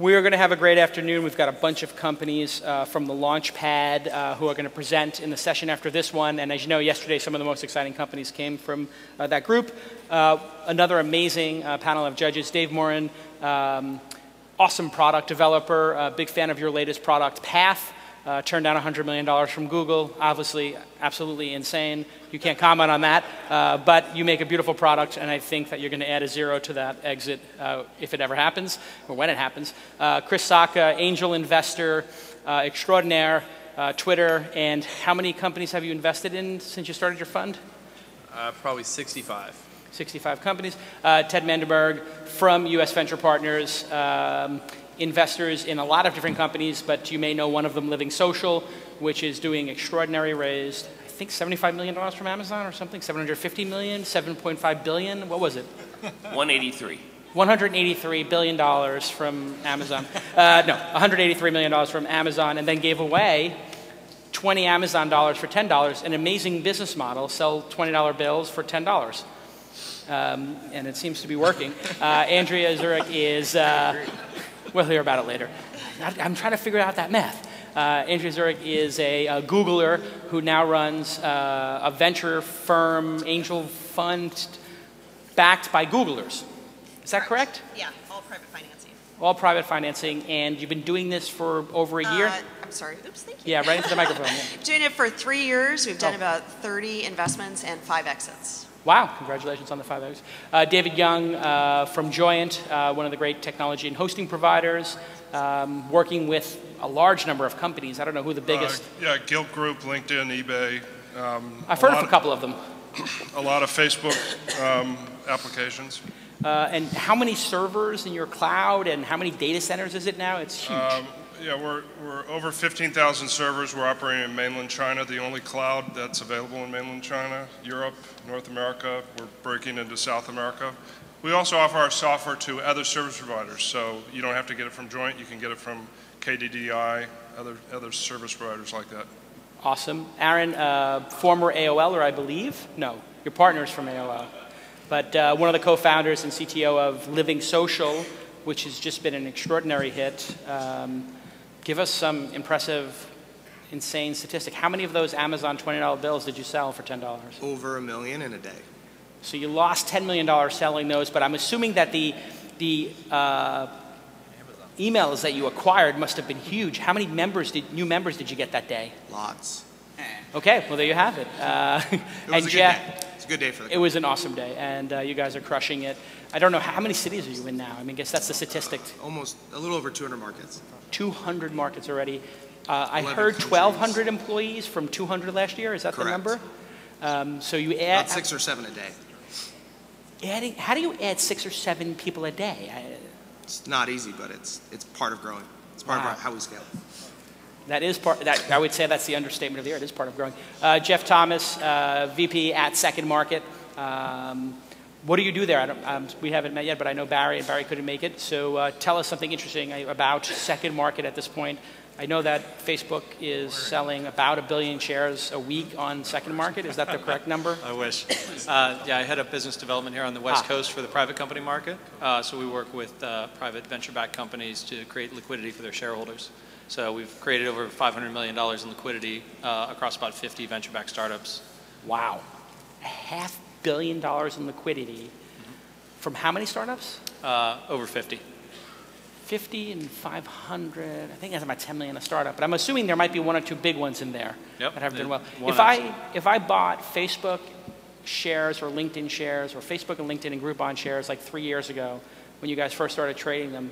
We're going to have a great afternoon. We've got a bunch of companies uh, from the Launchpad uh, who are going to present in the session after this one. And as you know, yesterday some of the most exciting companies came from uh, that group. Uh, another amazing uh, panel of judges. Dave Morin, um, awesome product developer, uh, big fan of your latest product, Path. Uh, turned down $100 million from Google. Obviously, absolutely insane. You can't comment on that. Uh, but you make a beautiful product, and I think that you're going to add a zero to that exit uh, if it ever happens, or when it happens. Uh, Chris Sacca, angel investor uh, extraordinaire, uh, Twitter. And how many companies have you invested in since you started your fund? probably 65. 65 companies. Ted Mandenberg from US Venture Partners. Um, investors in a lot of different companies, but you may know one of them, Living Social, which is doing extraordinary raised, I think $75 million from Amazon or something, 750 million, 7.5 billion, what was it? 183. 183 billion dollars from Amazon. Uh, no, 183 million dollars from Amazon, and then gave away 20 Amazon dollars for $10. An amazing business model: sell $20 bills for $10. Um, and it seems to be working. Uh, Andrea Zurek is uh, We'll hear about it later. I'm trying to figure out that math. Uh, Andrea Zurek is a, a, Googler who now runs uh, a venture firm, angel fund, backed by Googlers. Is that correct? Yeah, all private financing. All private financing, and you've been doing this for over a year? Uh, I'm sorry, oops, thank you. Yeah, right into the microphone. Yeah. doing it for three years. We've done oh. about 30 investments and five exits. Wow, congratulations on the five O's. Uh, David Young uh, from Joyent, uh, one of the great technology and hosting providers, um, working with a large number of companies. I don't know who the biggest. Uh, yeah, Gilt Group, LinkedIn, eBay. Um, I've heard of a couple of them. A lot of Facebook um, applications. Uh, and how many servers in your cloud and how many data centers is it now? It's huge. Yeah, we're, we're over 15,000 servers. We're operating in mainland China, the only cloud that's available in mainland China, Europe, North America. We're breaking into South America. We also offer our software to other service providers, so you don't have to get it from Joyent. You can get it from KDDI, other, other service providers like that. Awesome. Aaron, uh, former AOLer, I believe? No, your partner's from AOL. But uh, one of the co-founders and CTO of Living Social, which has just been an extraordinary hit. Um, Give us some impressive, insane statistic. How many of those Amazon $20 bills did you sell for $10? Over a million in a day. So you lost $10 million selling those, but I'm assuming that the, the uh, emails that you acquired must have been huge. How many members did, new members did you get that day? Lots. Okay, well there you have it. Uh, it and Jeff, a good day for the. It was an awesome day, and uh, you guys are crushing it. I don't know how many cities are you in now. I mean, I guess that's the statistic. Almost a little over 200 markets. 200 markets already. Uh, I heard 1,200 employees from 200 last year. Is that Correct. the number? Um, so you add About six or seven a day. Adding, how do you add six or seven people a day? I, it's not easy, but it's it's part of growing. It's part wow. of how we scale. That is part. That I would say that's the understatement of the year. It is part of growing. Uh, Jeff Thomas, uh, VP at Second Market. Um, what do you do there? Um, we haven't met yet, but I know Barry, and Barry couldn't make it. So uh, tell us something interesting about Second Market at this point. I know that Facebook is selling about a billion shares a week on Second Market. Is that the correct number? I wish. Uh, yeah, I head up business development here on the West ah. Coast for the private company market. Uh, so we work with uh, private venture-backed companies to create liquidity for their shareholders. So we've created over $500 million in liquidity uh, across about 50 venture-backed startups. Wow. A half billion dollars in liquidity mm -hmm. from how many startups? Uh, over 50. 50 and 500. I think that's about 10 million a startup. But I'm assuming there might be one or two big ones in there yep. that have done well. If I if I bought Facebook shares or LinkedIn shares or Facebook and LinkedIn and Groupon shares like three years ago when you guys first started trading them,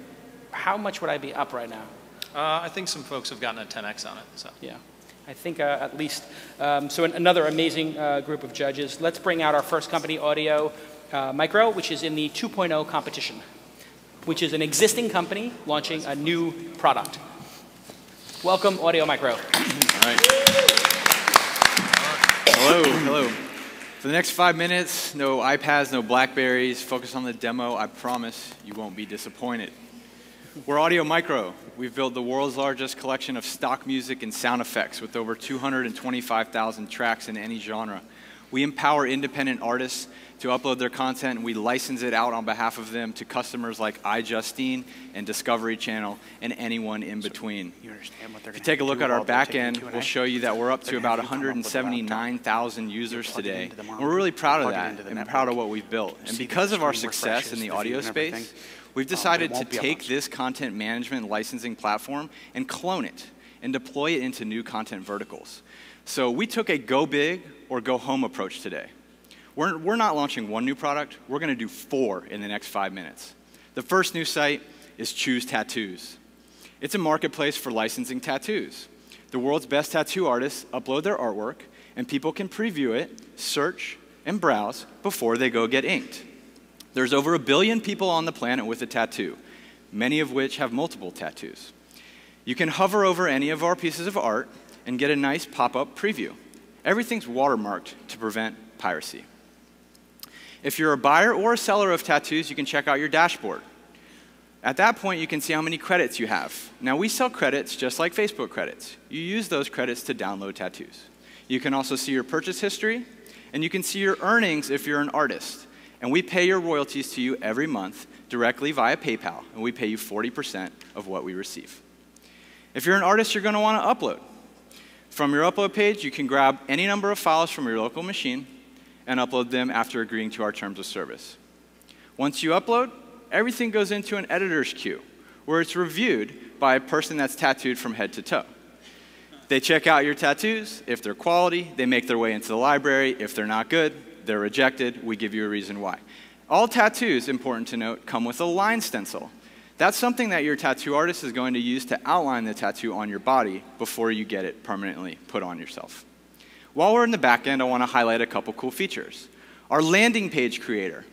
how much would I be up right now? Uh, I think some folks have gotten a 10x on it. So yeah. I think uh, at least. Um, so an, another amazing uh, group of judges. Let's bring out our first company, Audio uh, Micro, which is in the 2.0 competition, which is an existing company launching a new product. Welcome, Audio Micro. All right. Hello, hello. For the next five minutes, no iPads, no Blackberries. Focus on the demo. I promise you won't be disappointed. We're Audio Micro. We've built the world's largest collection of stock music and sound effects with over 225,000 tracks in any genre. We empower independent artists to upload their content, and we license it out on behalf of them to customers like iJustine and Discovery Channel and anyone in between. You understand what they're If you take a look at our back end, we'll show you that we're up to about have you come up with a laptop. 179,000 users today. And we're really proud of that and network. proud of what we've built. And because of our success in the audio space, we've Um, decided to be a take this content management licensing platform and clone it and deploy it into new content verticals. So we took a go big or go home approach today. We're, we're not launching one new product, we're going to do four in the next five minutes. The first new site is Choose Tattoos. It's a marketplace for licensing tattoos. The world's best tattoo artists upload their artwork, and people can preview it, search, and browse before they go get inked. There's over a billion people on the planet with a tattoo, many of which have multiple tattoos. You can hover over any of our pieces of art and get a nice pop up preview. Everything's watermarked to prevent piracy. If you're a buyer or a seller of tattoos, you can check out your dashboard. At that point, you can see how many credits you have. Now, we sell credits just like Facebook credits. You use those credits to download tattoos. You can also see your purchase history, and you can see your earnings if you're an artist. And we pay your royalties to you every month directly via PayPal, and we pay you 40% of what we receive. If you're an artist, you're going to want to upload. From your upload page, you can grab any number of files from your local machine and upload them after agreeing to our terms of service. Once you upload, everything goes into an editor's queue where it's reviewed by a person that's tattooed from head to toe. They check out your tattoos. If they're quality, they make their way into the library. If they're not good, they're rejected. We give you a reason why. All tattoos, important to note, come with a line stencil. That's something that your tattoo artist is going to use to outline the tattoo on your body before you get it permanently put on yourself. While we're in the back end, I want to highlight a couple cool features. Our landing page creator.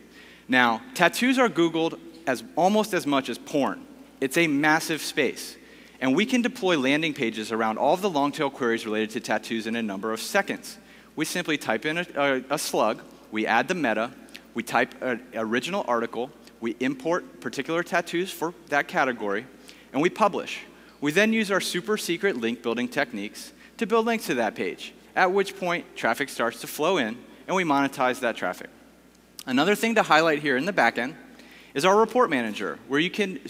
Now, tattoos are Googled as almost as much as porn. It's a massive space. And we can deploy landing pages around all of the long tail queries related to tattoos in a number of seconds. We simply type in a, a, a slug, we add the meta, we type an original article, we import particular tattoos for that category, and we publish. We then use our super secret link building techniques to build links to that page, at which point traffic starts to flow in, and we monetize that traffic. Another thing to highlight here in the backend is our report manager, where you can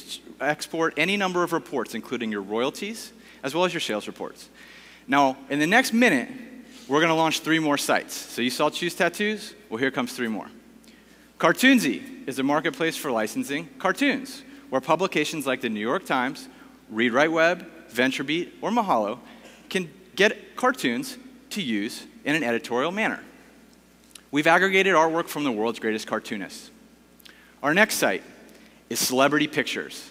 export any number of reports, including your royalties, as well as your sales reports. Now, in the next minute, we're going to launch three more sites. So you saw Choose Tattoos? Well, here comes three more. Cartoonsy is a marketplace for licensing cartoons, where publications like the New York Times, Read Web, VentureBeat, or Mahalo can get cartoons to use in an editorial manner. We've aggregated artwork from the world's greatest cartoonists. Our next site is Celebrity Pictures.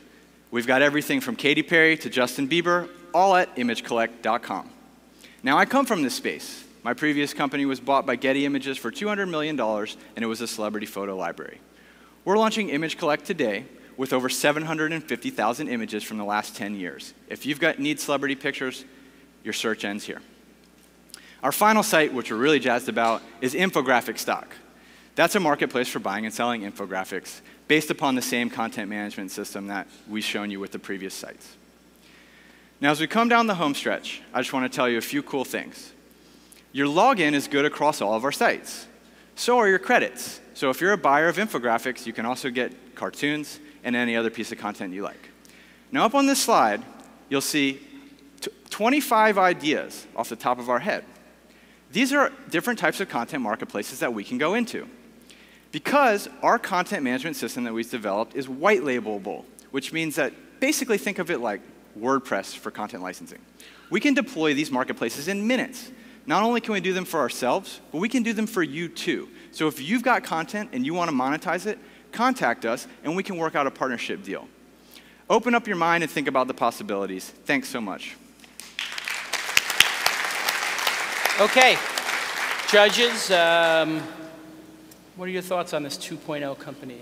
We've got everything from Katy Perry to Justin Bieber, all at imagecollect.com. Now, I come from this space. My previous company was bought by Getty Images for $200 million, and it was a celebrity photo library. We're launching Image Collect today with over 750,000 images from the last 10 years. If you've got need celebrity pictures, your search ends here. Our final site, which we're really jazzed about, is Infographic Stock. That's a marketplace for buying and selling infographics based upon the same content management system that we've shown you with the previous sites. Now, as we come down the home stretch, I just want to tell you a few cool things. Your login is good across all of our sites. So are your credits. So if you're a buyer of infographics, you can also get cartoons and any other piece of content you like. Now, up on this slide, you'll see 25 ideas off the top of our head. These are different types of content marketplaces that we can go into. Because our content management system that we've developed is white labelable, which means that basically think of it like WordPress for content licensing. We can deploy these marketplaces in minutes. Not only can we do them for ourselves, but we can do them for you too. So if you've got content and you want to monetize it, contact us and we can work out a partnership deal. Open up your mind and think about the possibilities. Thanks so much. Okay, judges, um, what are your thoughts on this 2.0 company?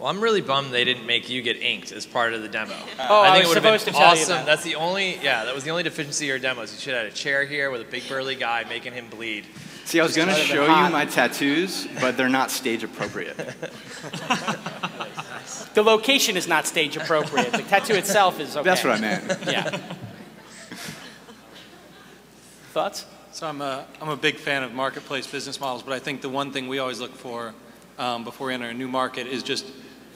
Well, I'm really bummed they didn't make you get inked as part of the demo. Oh, I think was it would have supposed been to tell you awesome. that. That's the only, yeah, that was the only deficiency of your demos. You should have had a chair here with a big burly guy making him bleed. See, I was going to show you my tattoos, but they're not stage appropriate. The location is not stage appropriate. The tattoo itself is okay. That's what I meant. Yeah. Thoughts? So I'm a, I'm a big fan of marketplace business models, but I think the one thing we always look for um, before we enter a new market is just,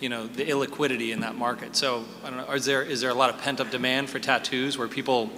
you know, the illiquidity in that market. So I don't know, is there, is there a lot of pent up demand for tattoos where people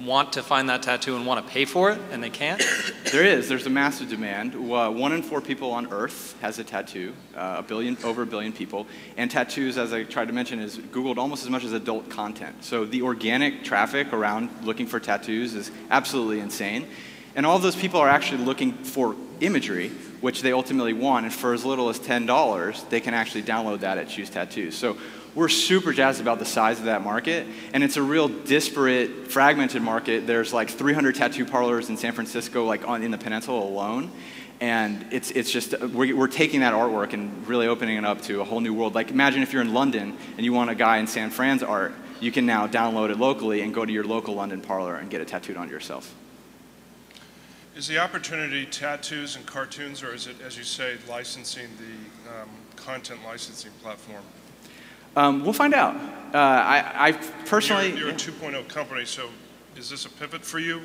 want to find that tattoo and want to pay for it and they can't? There is. There's a massive demand. One in four people on Earth has a tattoo. Uh, a billion, over a billion people. And tattoos, as I tried to mention, is Googled almost as much as adult content. So the organic traffic around looking for tattoos is absolutely insane. And all those people are actually looking for imagery, which they ultimately want. And for as little as $10, they can actually download that at Choose Tattoos. So we're super jazzed about the size of that market. And it's a real disparate, fragmented market. There's like 300 tattoo parlors in San Francisco, like on, in the peninsula alone. And it's, it's just, we're, we're taking that artwork and really opening it up to a whole new world. Like imagine if you're in London and you want a guy in San Fran's art, you can now download it locally and go to your local London parlor and get it tattooed on yourself. Is the opportunity tattoos and cartoons, or is it, as you say, licensing the um, content licensing platform? Um, we'll find out. Uh, I, I, personally. You're, you're a 2.0 company, so is this a pivot for you?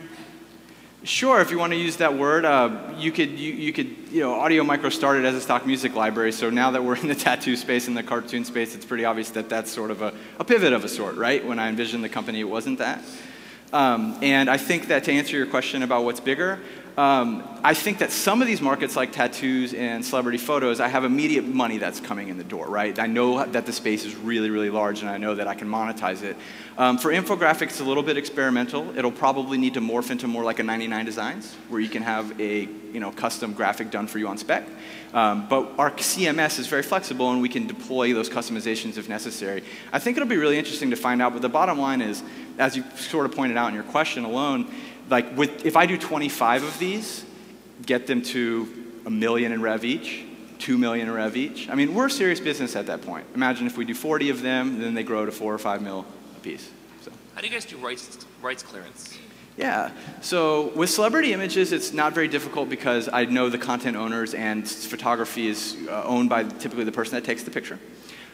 Sure, if you want to use that word, uh, you could, you, you, could, you know, Audio Micro started as a stock music library, so now that we're in the tattoo space and the cartoon space, it's pretty obvious that that's sort of a, a pivot of a sort, right? When I envisioned the company, it wasn't that. Um, and I think that to answer your question about what's bigger, um, I think that some of these markets, like tattoos and celebrity photos, I have immediate money that's coming in the door, right? I know that the space is really, really large, and I know that I can monetize it. Um, for infographics, it's a little bit experimental. It'll probably need to morph into more like a 99 Designs, where you can have a you know, custom graphic done for you on spec. Um, but our CMS is very flexible, and we can deploy those customizations if necessary. I think it'll be really interesting to find out, but the bottom line is, as you sort of pointed out in your question alone, like with, if I do 25 of these, get them to a million in rev each, two million in rev each. I mean, we're a serious business at that point. Imagine if we do 40 of them, then they grow to four or five mil a piece. So. How do you guys do rights, rights clearance? Yeah. So with celebrity images, it's not very difficult because I know the content owners and photography is uh, owned by typically the person that takes the picture.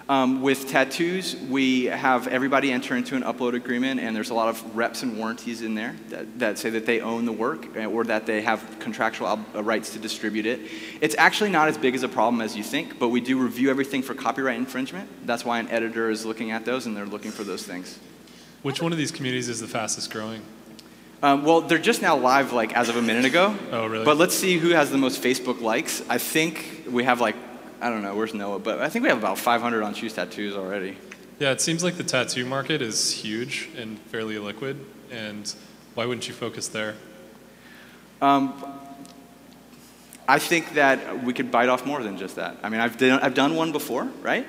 Um, with tattoos, we have everybody enter into an upload agreement, and there's a lot of reps and warranties in there that, that say that they own the work uh, or that they have contractual uh, rights to distribute it. It's actually not as big as a problem as you think, but we do review everything for copyright infringement. That's why an editor is looking at those, and they're looking for those things. Which one of these communities is the fastest growing? Um, well, they're just now live, like as of a minute ago. Oh, really? But let's see who has the most Facebook likes. I think we have like I don't know, where's Noah? But I think we have about 500 on Choose Tattoos already. Yeah, it seems like the tattoo market is huge and fairly liquid. And why wouldn't you focus there? Um, I think that we could bite off more than just that. I mean, I've done, I've done one before, right?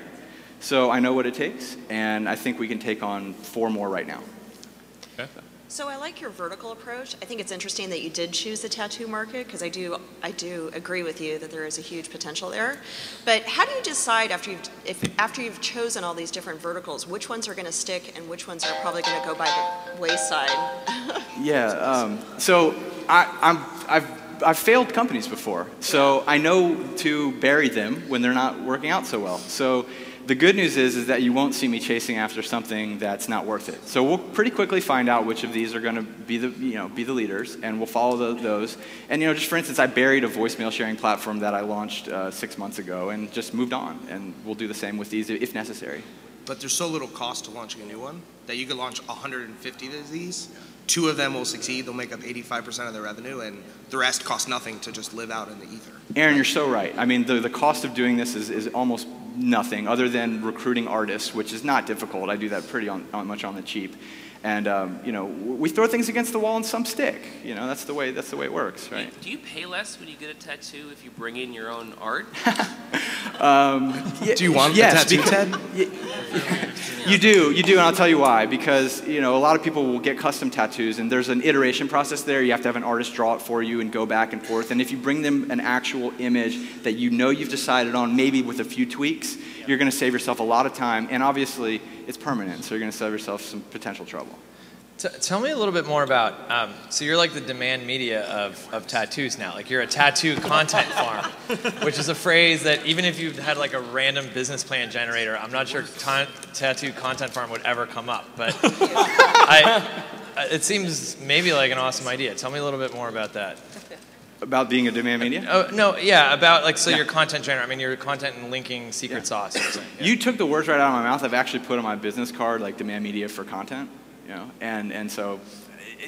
So I know what it takes, and I think we can take on four more right now. Okay. So I like your vertical approach. I think it's interesting that you did choose the tattoo market because I do I do agree with you that there is a huge potential there. But how do you decide after you've if after you've chosen all these different verticals, which ones are going to stick and which ones are probably going to go by the wayside? yeah. Um, so I, I'm I've I've failed companies before, so I know to bury them when they're not working out so well. So the good news is, is that you won't see me chasing after something that's not worth it. So we'll pretty quickly find out which of these are going to be the, you know, be the leaders, and we'll follow the, those. And you know, just for instance, I buried a voicemail sharing platform that I launched uh, six months ago, and just moved on. And we'll do the same with these if necessary. But there's so little cost to launching a new one that you could launch 150 of these. Two of them will succeed. They'll make up 85% of the revenue, and the rest cost nothing to just live out in the ether. Aaron, you're so right. I mean, the, the cost of doing this is, is almost nothing other than recruiting artists, which is not difficult. I do that pretty on, on much on the cheap. And um, you know, we throw things against the wall and some stick. You know, that's the way that's the way it works, right? Do you pay less when you get a tattoo if you bring in your own art? um, yeah, do you want yes, the tattoo, Ted? You do, you do, and I'll tell you why. Because you know, a lot of people will get custom tattoos, and there's an iteration process there. You have to have an artist draw it for you and go back and forth. And if you bring them an actual image that you know you've decided on, maybe with a few tweaks, you're going to save yourself a lot of time, and obviously it's permanent, so you're going to save yourself some potential trouble. T- tell me a little bit more about. Um, so you're like the demand media of, of tattoos now. Like you're a tattoo content farm, which is a phrase that even if you had like a random business plan generator, I'm not sure ta- tattoo content farm would ever come up. But I, Uh, It seems maybe like an awesome idea. Tell me a little bit more about that. About being a demand media? Oh no, yeah, about like so Yeah. your content generator. I mean, your content and linking secret sauce. You're. Yeah. You took the words right out of my mouth. I've actually put on my business card like demand media for content, you know, and and so.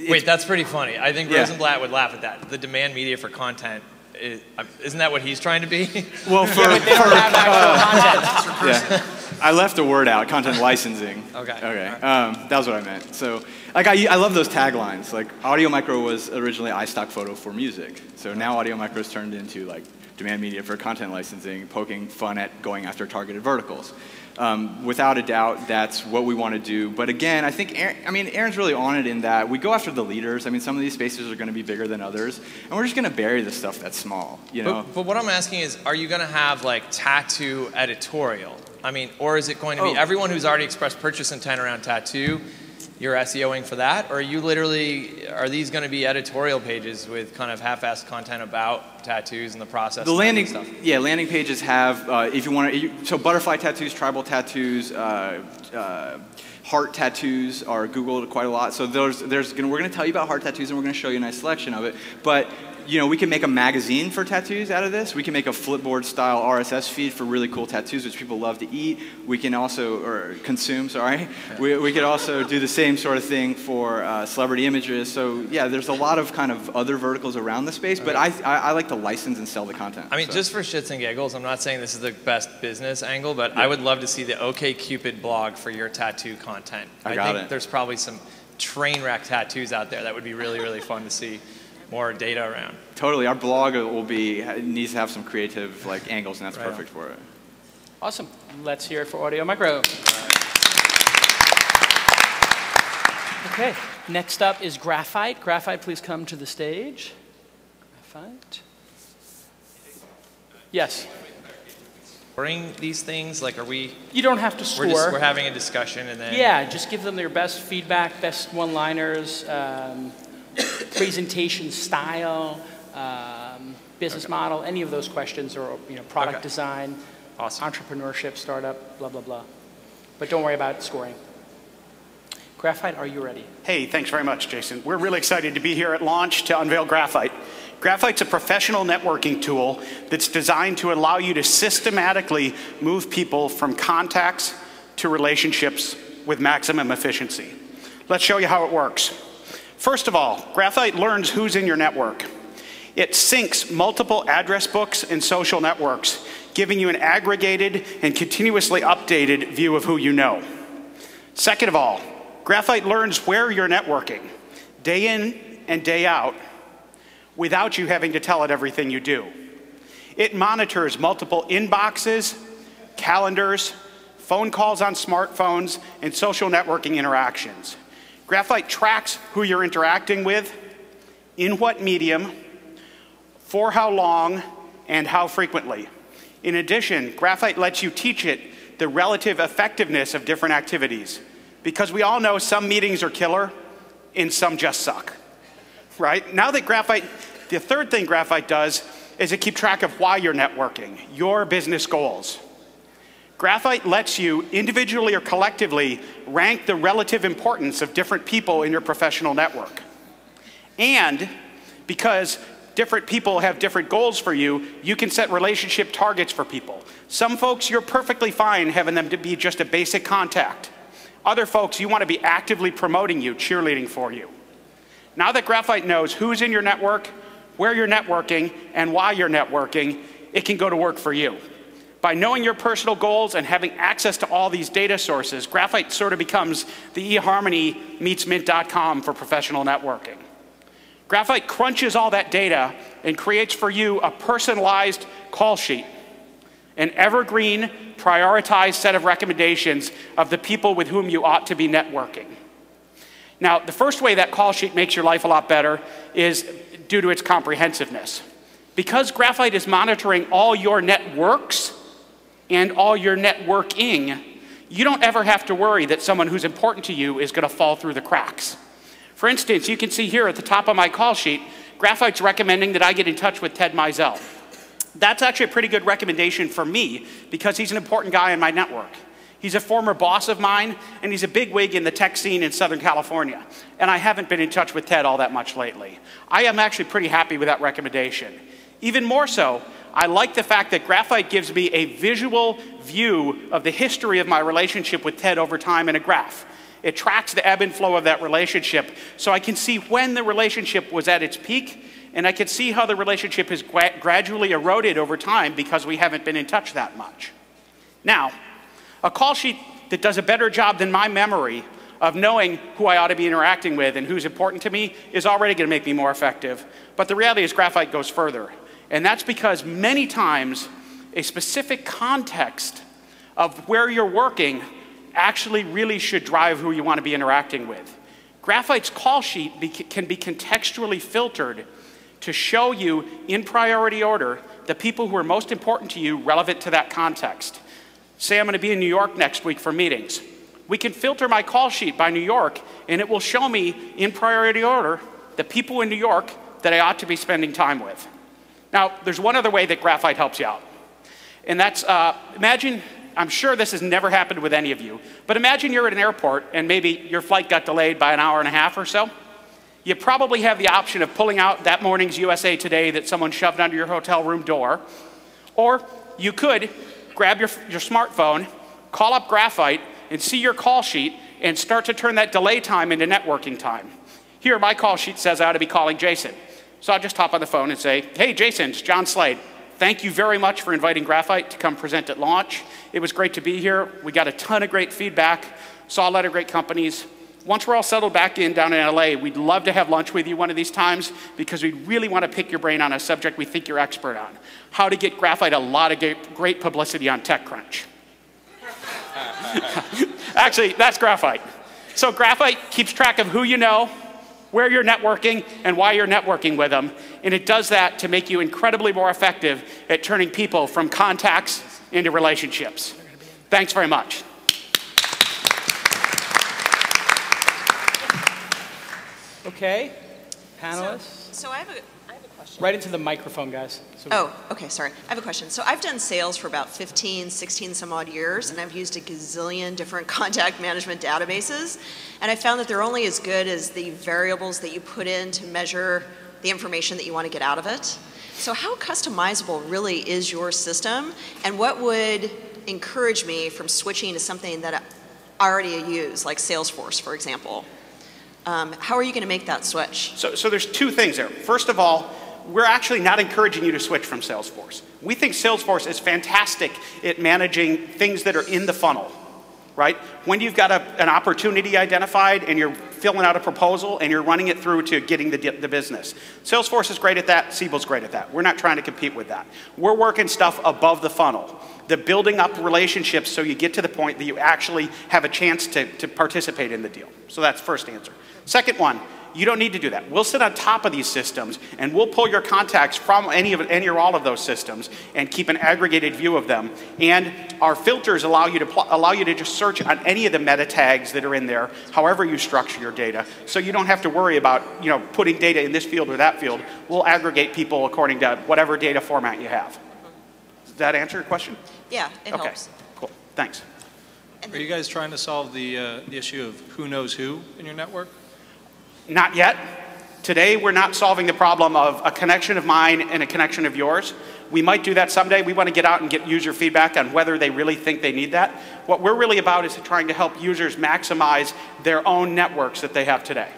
Wait, that's pretty funny. I think Yeah. Rosenblatt would laugh at that. The demand media for content. Is, uh, isn't that what he's trying to be? well for, They don't have actual content. yeah, I left a word out, content licensing. Okay. Okay, um, that was what I meant. So, like, I, I love those taglines. Like, Audio Micro was originally iStock Photo for music. So now Audio Micro's turned into like demand media for content licensing, poking fun at going after targeted verticals. Um, without a doubt, that's what we want to do. But again, I think, Aaron, I mean, Aaron's really on it in that we go after the leaders. I mean, some of these spaces are going to be bigger than others, and we're just going to bury the stuff that's small. You know. But, but what I'm asking is, are you going to have like tattoo editorial? I mean, or is it going to be Oh. everyone who's already expressed purchase intent around tattoo? You're SEOing for that, or are you literally are these going to be editorial pages with kind of half-assed content about tattoos and the process? The landing, stuff? yeah, landing pages have, uh, if you want to, so butterfly tattoos, tribal tattoos, uh, uh, heart tattoos are Googled quite a lot. So there's, there's gonna, we're going to tell you about heart tattoos and we're going to show you a nice selection of it. But, you know, we can make a magazine for tattoos out of this. We can make a flipboard style RSS feed for really cool tattoos, which people love to eat. We can also, or consume, sorry. We, we could also do the same sort of thing for uh, celebrity images. So yeah, there's a lot of kind of other verticals around the space, but I, I, I like to license and sell the content. I mean, so. just for shits and giggles, I'm not saying this is the best business angle, but I would love to see the OK Cupid blog for your tattoo content. I got think it. there's probably some train wreck tattoos out there that would be really, really fun to see more data around. Totally. Our blog will be needs to have some creative like angles, and that's Right on. perfect for it. Awesome. Let's hear it for Audio Micro. Okay, next up is Graphite. Graphite, please come to the stage. Graphite. Yes, Bring these things, like, are we? you don't have to We're just score. we're having a discussion and then. Yeah, just give them their best feedback, best one-liners, um, presentation style, um, business model, any of those questions, or you know, product Okay. design, Awesome. entrepreneurship, startup, blah blah blah. But don't worry about scoring. Graphite, are you ready? Hey, thanks very much, Jason. We're really excited to be here at launch to unveil Graphite. Graphite's a professional networking tool that's designed to allow you to systematically move people from contacts to relationships with maximum efficiency. Let's show you how it works. First of all, Graphite learns who's in your network. It syncs multiple address books and social networks, giving you an aggregated and continuously updated view of who you know. Second of all, Graphite learns where you're networking, day in and day out, without you having to tell it everything you do. It monitors multiple inboxes, calendars, phone calls on smartphones, and social networking interactions. Graphite tracks who you're interacting with, in what medium, for how long, and how frequently. In addition, Graphite lets you teach it the relative effectiveness of different activities. Because we all know some meetings are killer and some just suck. Right? Now that Graphite, the third thing Graphite does is it keep track of why you're networking, your business goals. Graphite lets you individually or collectively rank the relative importance of different people in your professional network. And because different people have different goals for you, you can set relationship targets for people. Some folks, you're perfectly fine having them to be just a basic contact. Other folks, you want to be actively promoting you, cheerleading for you. Now that Graphite knows who's in your network, where you're networking, and why you're networking, it can go to work for you. By knowing your personal goals and having access to all these data sources, Graphite sort of becomes the eHarmony meets Mint.com for professional networking. Graphite crunches all that data and creates for you a personalized call sheet, an evergreen, prioritized set of recommendations of the people with whom you ought to be networking. Now, the first way that call sheet makes your life a lot better is due to its comprehensiveness. Because Graphite is monitoring all your networks and all your networking, you don't ever have to worry that someone who's important to you is going to fall through the cracks. For instance, you can see here at the top of my call sheet, Graphite's recommending that I get in touch with Ted Mizell. That's actually a pretty good recommendation for me because he's an important guy in my network. He's a former boss of mine, and he's a big wig in the tech scene in Southern California. And I haven't been in touch with Ted all that much lately. I am actually pretty happy with that recommendation. Even more so, I like the fact that Graphite gives me a visual view of the history of my relationship with Ted over time in a graph. It tracks the ebb and flow of that relationship, so I can see when the relationship was at its peak, and I can see how the relationship has gra gradually eroded over time because we haven't been in touch that much. Now, a call sheet that does a better job than my memory of knowing who I ought to be interacting with and who's important to me is already going to make me more effective. But the reality is, Graphite goes further. And that's because many times a specific context of where you're working actually really should drive who you want to be interacting with. Graphite's call sheet be, can be contextually filtered to show you in priority order the people who are most important to you relevant to that context. Say I'm going to be in New York next week for meetings. We can filter my call sheet by New York, and it will show me in priority order the people in New York that I ought to be spending time with. Now, there's one other way that Graphite helps you out, and that's uh, imagine. I'm sure this has never happened with any of you, but imagine you're at an airport and maybe your flight got delayed by an hour and a half or so. You probably have the option of pulling out that morning's USA Today that someone shoved under your hotel room door, or you could grab your, your smartphone, call up Graphite, and see your call sheet and start to turn that delay time into networking time. Here, my call sheet says I ought to be calling Jason. So I'll just hop on the phone and say, hey, Jason, it's John Slade. Thank you very much for inviting Graphite to come present at launch. It was great to be here. We got a ton of great feedback, saw a lot of great companies. Once we're all settled back in down in LA, we'd love to have lunch with you one of these times because we'd really want to pick your brain on a subject we think you're expert on how to get graphite a lot of great publicity on TechCrunch. Actually, that's graphite. So, graphite keeps track of who you know, where you're networking, and why you're networking with them. And it does that to make you incredibly more effective at turning people from contacts into relationships. Thanks very much. Okay, panelists. So, so I have a question. Right into the microphone, guys. So oh, okay, sorry. I have a question. So I've done sales for about 15, 16 some odd years, and I've used a gazillion different contact management databases, and I found that they're only as good as the variables that you put in to measure the information that you want to get out of it. So how customizable really is your system, and what would encourage me from switching to something that I already use, like Salesforce, for example? Um, how are you going to make that switch? So, so there's two things there. First of all, we're actually not encouraging you to switch from Salesforce. We think Salesforce is fantastic at managing things that are in the funnel, right? When you've got a, an opportunity identified and you're filling out a proposal and you're running it through to getting the, the business. Salesforce is great at that, Siebel's great at that. We're not trying to compete with that. We're working stuff above the funnel, the building up relationships so you get to the point that you actually have a chance to, to participate in the deal. So that's first answer. Second one, you don't need to do that. We'll sit on top of these systems and we'll pull your contacts from any of any or all of those systems and keep an aggregated view of them. And our filters allow you to allow you to just search on any of the meta tags that are in there, however you structure your data. So you don't have to worry about you know putting data in this field or that field. We'll aggregate people according to whatever data format you have. Does that answer your question? Yeah, it okay. helps. Cool. Thanks. Are you guys trying to solve the, uh, the issue of who knows who in your network? Not yet. Today, we're not solving the problem of a connection of mine and a connection of yours. We might do that someday. We want to get out and get user feedback on whether they really think they need that. What we're really about is trying to help users maximize their own networks that they have today.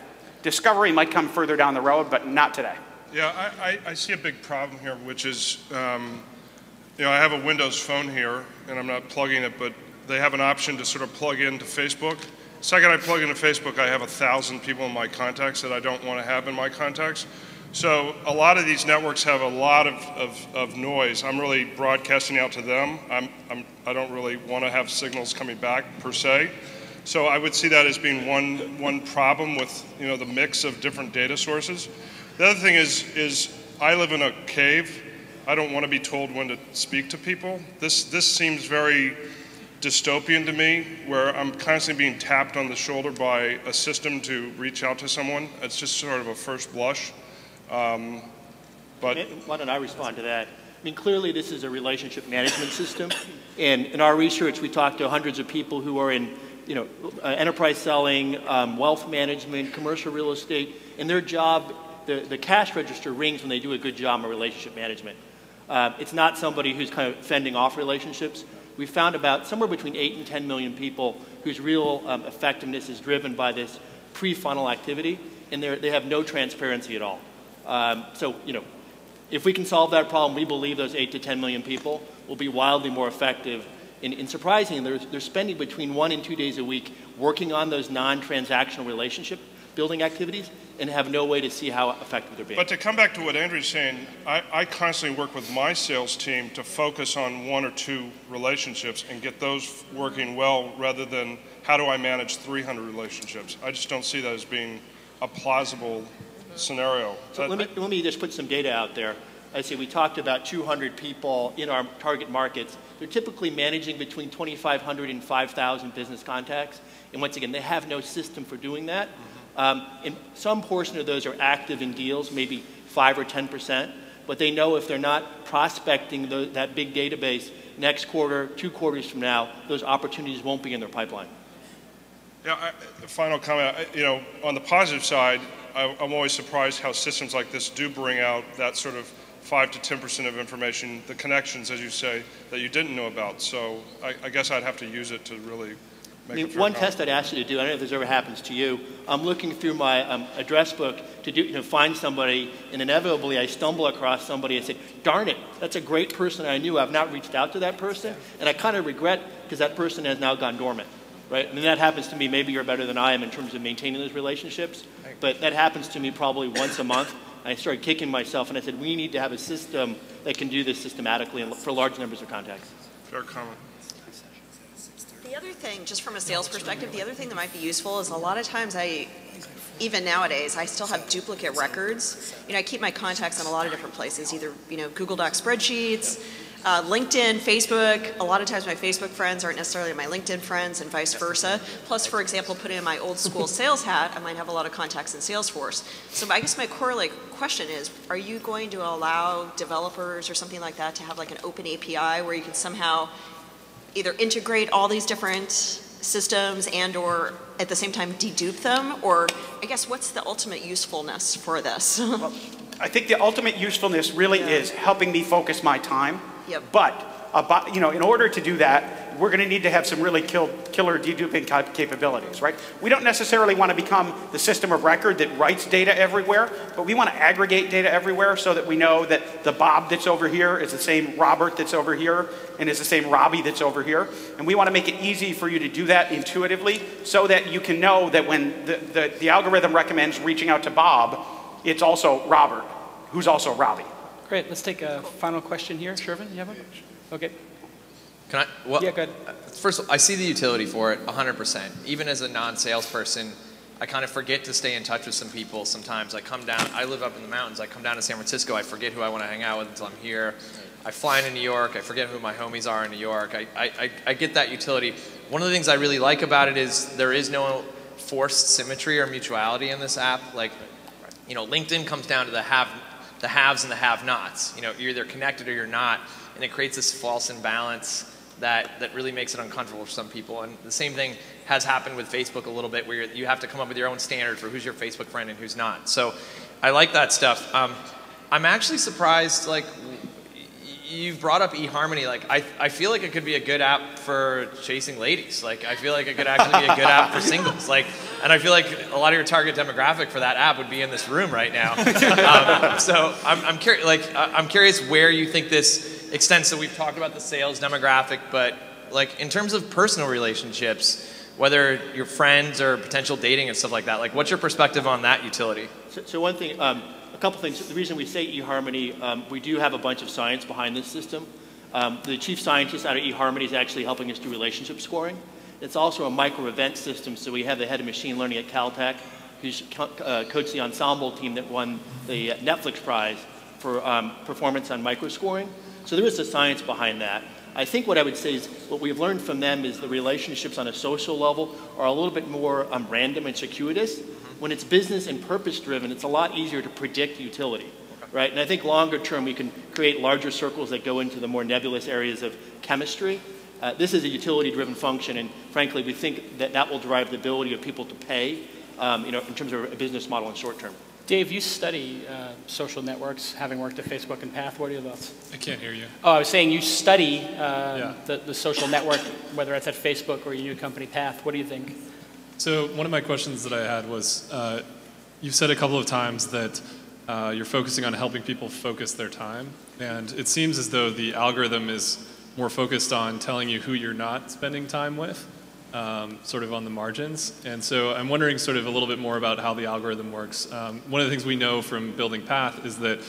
Discovery might come further down the road, but not today. Yeah, I, I, see a big problem here, which is, um, you know, I have a Windows phone here, and I'm not plugging it, but they have an option to sort of plug into Facebook. Second, I plug into Facebook, I have a thousand people in my contacts that I don't want to have in my contacts. So a lot of these networks have a lot of, of, of noise. I'm really broadcasting out to them. I'm, I'm, I don't really want to have signals coming back per se. So I would see that as being one, one problem with you know, the mix of different data sources. The other thing is, is I live in a cave. I don't want to be told when to speak to people. This, this seems very dystopian to me, where I'm constantly being tapped on the shoulder by a system to reach out to someone. It's just sort of a first blush. Um, but why don't I respond to that? I mean, clearly this is a relationship management system. And in our research, we talked to hundreds of people who are in you know, uh, enterprise selling, um, wealth management, commercial real estate, and their job, the, the cash register rings when they do a good job of relationship management. Uh, it's not somebody who's kind of fending off relationships. We found about somewhere between 8 and 10 million people whose real um, effectiveness is driven by this pre-funnel activity, and they have no transparency at all. Um, so, you know, if we can solve that problem, we believe those 8 to 10 million people will be wildly more effective and, and surprisingly, they're, they're spending between one and two days a week working on those non-transactional relationship building activities and have no way to see how effective they're being. But to come back to what Andrew's saying, I, I, constantly work with my sales team to focus on one or two relationships and get those working well rather than how do I manage 300 relationships. I just don't see that as being a plausible scenario. So let, me, let me just put some data out there. I say we talked about 200 people in our target markets. They're typically managing between 2,500 and 5,000 business contacts. And once again, they have no system for doing that. Mm-hmm. Um, some portion of those are active in deals, maybe 5 or 10%. But they know if they're not prospecting the, that big database next quarter, two quarters from now, those opportunities won't be in their pipeline. Yeah, I, final comment. I, you know, on the positive side, I, I'm always surprised how systems like this do bring out that sort of five to 10% of information, the connections, as you say, that you didn't know about. So I, I guess I'd have to use it to really I mean, one test I'd ask you to do, I don't know if this ever happens to you, I'm looking through my um, address book to, do, to find somebody, and inevitably I stumble across somebody and say, darn it, that's a great person I knew. I've not reached out to that person, and I kind of regret because that person has now gone dormant. Right? I mean, that happens to me. Maybe you're better than I am in terms of maintaining those relationships, but that happens to me probably once a month. I started kicking myself and I said, we need to have a system that can do this systematically for large numbers of contacts. Fair comment. The other thing, just from a sales perspective, the other thing that might be useful is a lot of times I, even nowadays, I still have duplicate records. You know, I keep my contacts in a lot of different places, either, you know, Google Doc spreadsheets, uh, LinkedIn, Facebook, a lot of times my Facebook friends aren't necessarily my LinkedIn friends and vice versa. Plus, for example, putting in my old school sales hat, I might have a lot of contacts in Salesforce. So I guess my core like question is, are you going to allow developers or something like that to have like an open API where you can somehow either integrate all these different systems and or at the same time dedupe them? Or I guess what's the ultimate usefulness for this? well, I think the ultimate usefulness really yeah. is helping me focus my time Yep. But, you know, in order to do that, we're going to need to have some really kill, killer deduping capabilities, right? We don't necessarily want to become the system of record that writes data everywhere, but we want to aggregate data everywhere so that we know that the Bob that's over here is the same Robert that's over here and is the same Robbie that's over here. And we want to make it easy for you to do that intuitively so that you can know that when the, the, the algorithm recommends reaching out to Bob, it's also Robert, who's also Robbie. Great. Let's take a final question here. Shervin, you have one? Okay. Can I? Well, yeah, good. First, all, I see the utility for it 100%. Even as a non-salesperson, I kind of forget to stay in touch with some people sometimes. I come down, I live up in the mountains. I come down to San Francisco. I forget who I want to hang out with until I'm here. I fly into New York. I forget who my homies are in New York. I, I, I get that utility. One of the things I really like about it is there is no forced symmetry or mutuality in this app. Like, you know, LinkedIn comes down to the have the haves and the have-nots. You know, you're either connected or you're not, and it creates this false imbalance that, that really makes it uncomfortable for some people. And the same thing has happened with Facebook a little bit, where you have to come up with your own standard for who's your Facebook friend and who's not. So I like that stuff. Um, I'm actually surprised, like, you've brought up eHarmony. Like, I, I feel like it could be a good app for chasing ladies. Like, I feel like it could actually be a good app for singles. Like, and I feel like a lot of your target demographic for that app would be in this room right now. Um, so I'm, I'm curious. Like, I'm curious where you think this extends. So we've talked about the sales demographic, but like in terms of personal relationships. Whether your friends or potential dating and stuff like that, like what's your perspective on that utility? So, so one thing, um, couple things. The reason we say eHarmony, um, we do have a bunch of science behind this system. Um, the chief scientist out of eHarmony is actually helping us do relationship scoring. It's also a micro event system, so we have the head of machine learning at Caltech, who's uh, coached the ensemble team that won the Netflix prize for um, performance on micro scoring. So there is a science behind that. I think what I would say is what we've learned from them is the relationships on a social level are a little bit more um, random and circuitous. When it's business and purpose driven, it's a lot easier to predict utility. right? And I think longer term, we can create larger circles that go into the more nebulous areas of chemistry. Uh, this is a utility-driven function, and frankly, we think that that will drive the ability of people to pay, um, you know, in terms of a business model in short term. Dave, you study uh, social networks, having worked at Facebook and Path. What are your thoughts? I can't hear you. Oh, I was saying you study uh, Yeah. the, the social network, whether it's at Facebook or your new company Path. What do you think? So one of my questions that I had was, uh, you've said a couple of times that uh, you're focusing on helping people focus their time, and it seems as though the algorithm is more focused on telling you who you're not spending time with, um, sort of on the margins. And so I'm wondering sort of a little bit more about how the algorithm works. Um, one of the things we know from building Path is that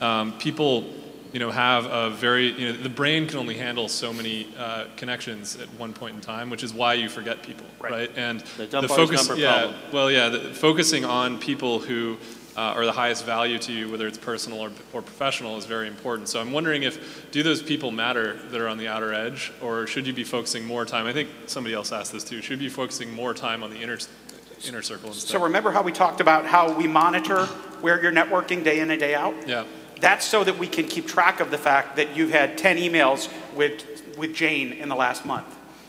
um, people you know, have a very, you know, the brain can only handle so many uh, connections at one point in time, which is why you forget people, right? And The Dunbar's number yeah, problem. well, yeah, the, focusing on people who uh, are the highest value to you, whether it's personal or, or professional, is very important. So I'm wondering if, do those people matter that are on the outer edge, or should you be focusing more time? I think somebody else asked this too. Should you be focusing more time on the inner, inner circle instead? So remember how we talked about how we monitor where you're networking day in and day out? yeah. That's so that we can keep track of the fact that you've had 10 emails with, with Jane in the last month.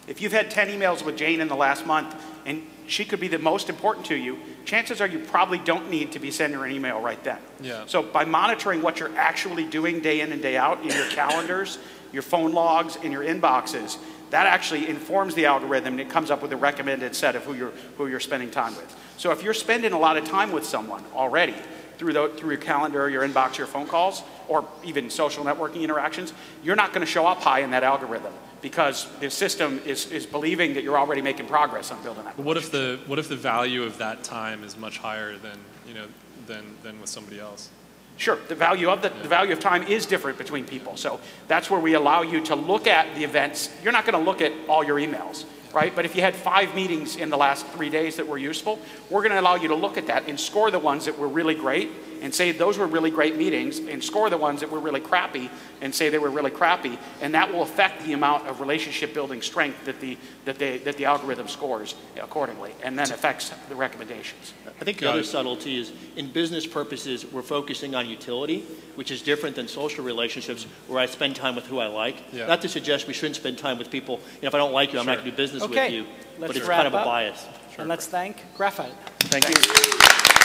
If you've had 10 emails with Jane in the last month and she could be the most important to you, chances are you probably don't need to be sending her an email right then. Yeah. So by monitoring what you're actually doing day in and day out in your calendars, your phone logs, and your inboxes, that actually informs the algorithm and it comes up with a recommended set of who you're, who you're spending time with. So if you're spending a lot of time with someone already through, the, through your calendar, your inbox, your phone calls, or even social networking interactions, you're not going to show up high in that algorithm because the system is, is believing that you're already making progress on building that. But what if the what if the value of that time is much higher than you know than than with somebody else? Sure, the value of the, the value of time is different between people. So that's where we allow you to look at the events. You're not going to look at all your emails, right? But if you had five meetings in the last three days that were useful, we're going to allow you to look at that and score the ones that were really great and say those were really great meetings and score the ones that were really crappy and say they were really crappy. And that will affect the amount of relationship building strength that the, that they, that the algorithm scores accordingly and then affects the recommendations. I think the other subtlety is in business purposes, we're focusing on utility, which is different than social relationships where I spend time with who I like. Yeah. Not to suggest we shouldn't spend time with people. You know, if I don't like you, I'm not going to do business Okay, with you. let's but it's kind of a up. bias. And let's thank Graphite. Thank you.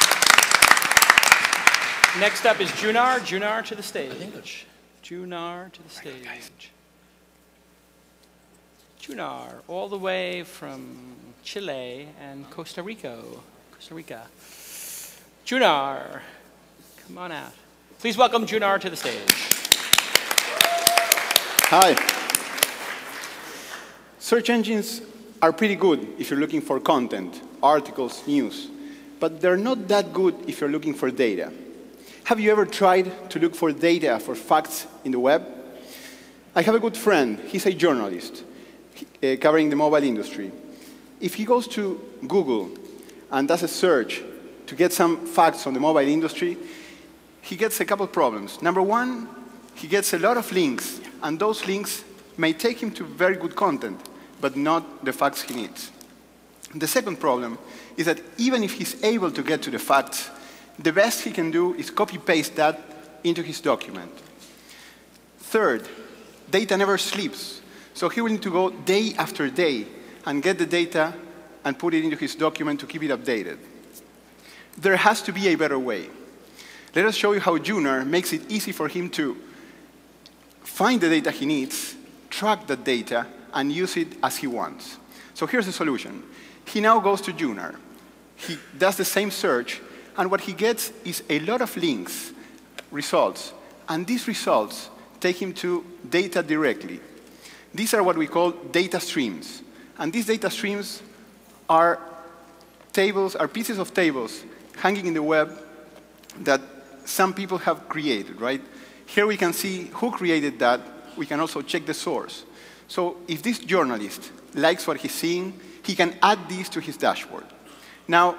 Next up is Junar. Junar to the stage. Junar to the stage. Junar, all the way from Chile and Costa Rica. Costa Rica. Junar, come on out. Please welcome Junar to the stage. Hi. Search engines are pretty good if you're looking for content, articles, news, but they're not that good if you're looking for data. Have you ever tried to look for data, for facts in the web? I have a good friend, he's a journalist uh, covering the mobile industry. If he goes to Google and does a search to get some facts on the mobile industry, he gets a couple of problems. Number one, he gets a lot of links, and those links may take him to very good content, but not the facts he needs. The second problem is that even if he's able to get to the facts, the best he can do is copy paste that into his document. Third, data never sleeps. So he will need to go day after day and get the data and put it into his document to keep it updated. There has to be a better way. Let us show you how Junar makes it easy for him to find the data he needs, track that data, and use it as he wants. So here's the solution. He now goes to Junar. He does the same search, and what he gets is a lot of links, results, and these results take him to data directly. These are what we call data streams. And these data streams are tables, are pieces of tables hanging in the web that some people have created, right? Here we can see who created that. We can also check the source. So if this journalist likes what he's seeing, he can add these to his dashboard. Now,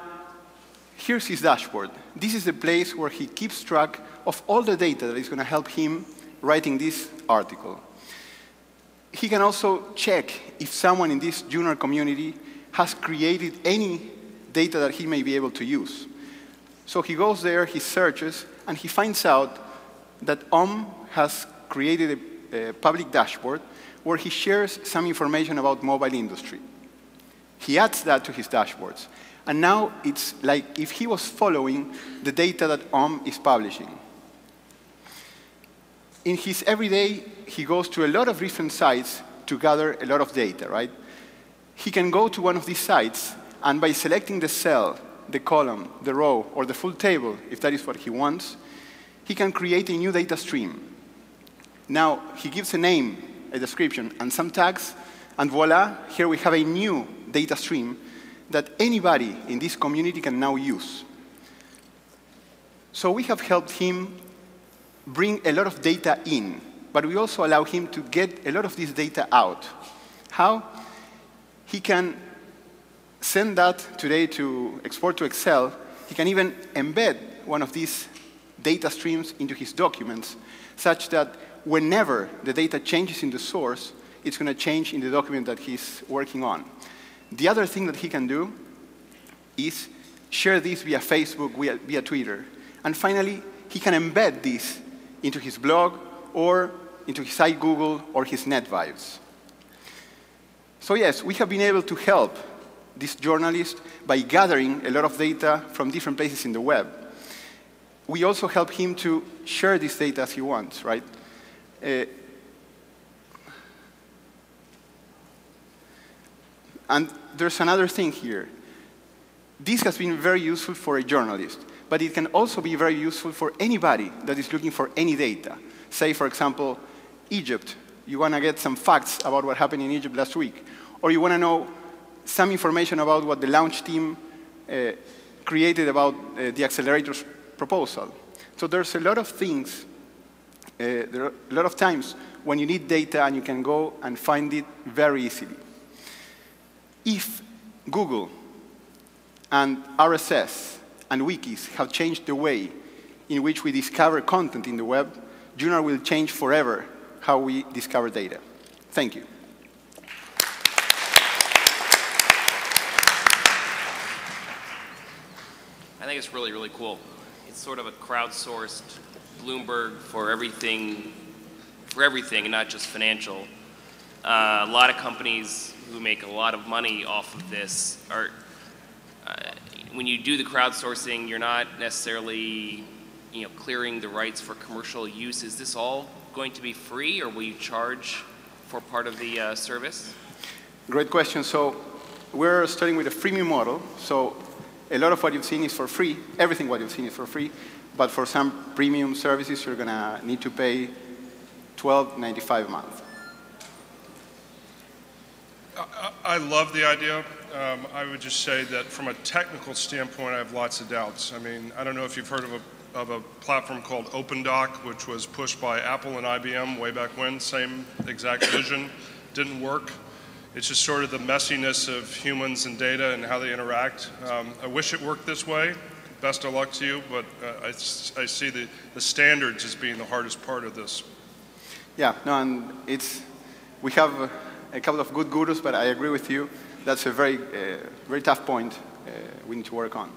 here's his dashboard. This is the place where he keeps track of all the data that is going to help him writing this article. He can also check if someone in this Junar community has created any data that he may be able to use. So he goes there, he searches, and he finds out that Om has created a, a public dashboard where he shares some information about mobile industry. He adds that to his dashboards. And now it's like if he was following the data that Om is publishing. In his everyday, he goes to a lot of different sites to gather a lot of data, right? He can go to one of these sites, and by selecting the cell, the column, the row, or the full table, if that is what he wants, he can create a new data stream. Now, he gives a name, a description, and some tags, and voila, here we have a new data stream that anybody in this community can now use. So we have helped him bring a lot of data in, but we also allow him to get a lot of this data out. How? He can send that today to export to Excel. He can even embed one of these data streams into his documents, such that whenever the data changes in the source, it's going to change in the document that he's working on. The other thing that he can do is share this via Facebook, via, via Twitter. And finally, he can embed this into his blog or into his iGoogle or his NetVibes. So yes, we have been able to help this journalist by gathering a lot of data from different places in the web. We also help him to share this data as he wants, right? Uh, and there's another thing here. This has been very useful for a journalist, but it can also be very useful for anybody that is looking for any data. Say, for example, Egypt. You want to get some facts about what happened in Egypt last week. Or you want to know some information about what the launch team uh, created about uh, the accelerator's proposal. So there's a lot of things, uh, there are a lot of times when you need data and you can go and find it very easily. If Google and RSS and wikis have changed the way in which we discover content in the web, Junar will change forever how we discover data. Thank you. I think it's really, really cool. It's sort of a crowdsourced Bloomberg for everything, for everything, and not just financial. Uh, a lot of companies who make a lot of money off of this are, uh, when you do the crowdsourcing, you're not necessarily, you know, clearing the rights for commercial use. Is this all going to be free, or will you charge for part of the uh, service? Great question. So we're starting with a freemium model. So a lot of what you've seen is for free. Everything what you've seen is for free. But for some premium services, you're going to need to pay $12.95 a month. I, love the idea. Um, I would just say that from a technical standpoint, I have lots of doubts. I mean, I don't know if you've heard of a, of a platform called OpenDoc, which was pushed by Apple and IBM way back when, same exact vision, didn't work. It's just sort of the messiness of humans and data and how they interact. Um, I wish it worked this way. Best of luck to you, but uh, I, I see the, the standards as being the hardest part of this. Yeah, no, and it's, we have a couple of good gurus, but I agree with you. That's a very, uh, very tough point uh, we need to work on.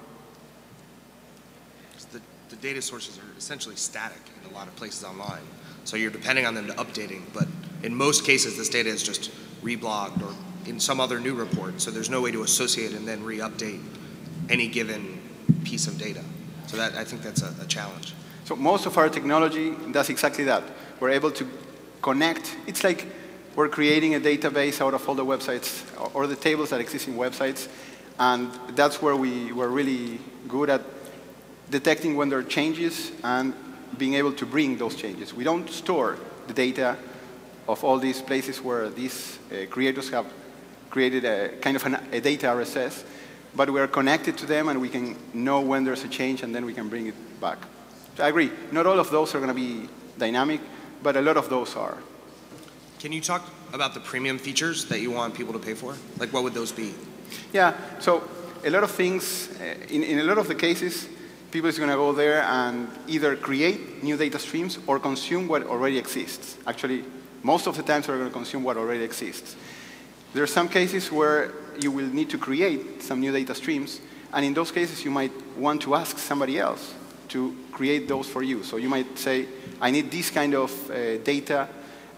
The, the data sources are essentially static in a lot of places online. So you're depending on them to updating, but in most cases, this data is just reblogged or in some other new report. So there's no way to associate and then re-update any given piece of data. So that I think that's a, a, challenge. So most of our technology does exactly that. We're able to connect. It's like we're creating a database out of all the websites or the tables that exist in websites. And that's where we were really good at detecting when there are changes and being able to bring those changes. We don't store the data of all these places where these uh, creators have created a kind of an, a data RSS, but we're connected to them and we can know when there's a change and then we can bring it back. So I agree, not all of those are going to be dynamic, but a lot of those are. Can you talk about the premium features that you want people to pay for? Like what would those be? Yeah, so a lot of things, uh, in, in a lot of the cases, people is going to go there and either create new data streams or consume what already exists. Actually, most of the times we're going to consume what already exists. There are some cases where you will need to create some new data streams, and in those cases you might want to ask somebody else to create those for you. So you might say, I need this kind of uh, data,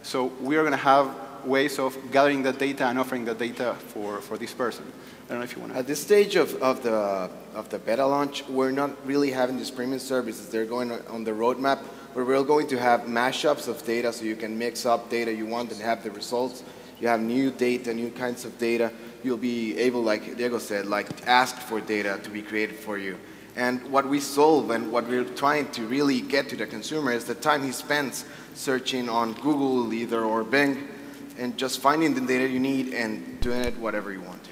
so we are going to have ways of gathering that data and offering that data for, for this person. I don't know if you want to. At this stage of, of, the, of the beta launch, we're not really having these premium services. They're going on the roadmap, where we're going to have mashups of data so you can mix up data you want and have the results. You have new data, new kinds of data. You'll be able, like Diego said, like ask for data to be created for you. And what we solve and what we're trying to really get to the consumer is the time he spends searching on Google either or Bing and just finding the data you need and doing it whatever you want to.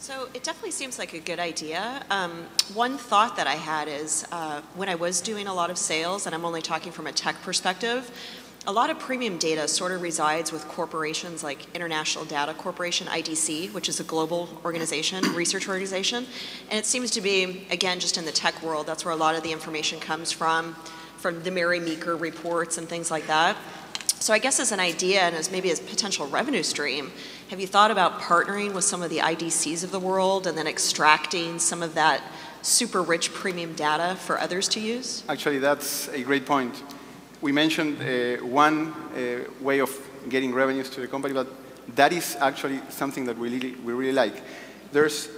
So it definitely seems like a good idea. Um, one thought that I had is uh, when I was doing a lot of sales, and I'm only talking from a tech perspective, a lot of premium data sort of resides with corporations like International Data Corporation, IDC, which is a global organization, research organization. And it seems to be, again, just in the tech world, that's where a lot of the information comes from, from the Mary Meeker reports and things like that. So I guess as an idea and as maybe a potential revenue stream, have you thought about partnering with some of the IDCs of the world and then extracting some of that super rich premium data for others to use? Actually, that's a great point we mentioned uh, one uh, way of getting revenues to the company, but that is actually something that we really, we really like. There's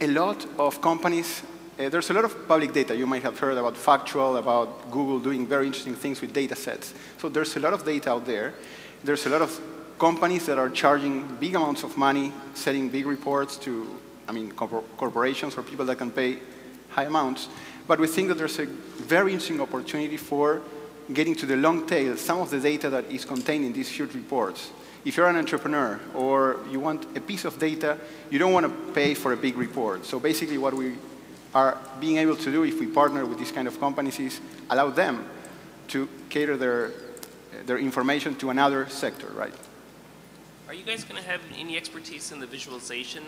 a lot of companies, uh, there's a lot of public data. You might have heard about Factual, about Google doing very interesting things with data sets. So there's a lot of data out there. There's a lot of companies that are charging big amounts of money, selling big reports to, I mean, corporations or people that can pay high amounts. But we think that there's a very interesting opportunity for getting to the long tail, some of the data that is contained in these huge reports. If you're an entrepreneur or you want a piece of data, you don't want to pay for a big report. So basically what we are being able to do if we partner with these kind of companies is allow them to cater their, their information to another sector, right? Are you guys going to have any expertise in the visualization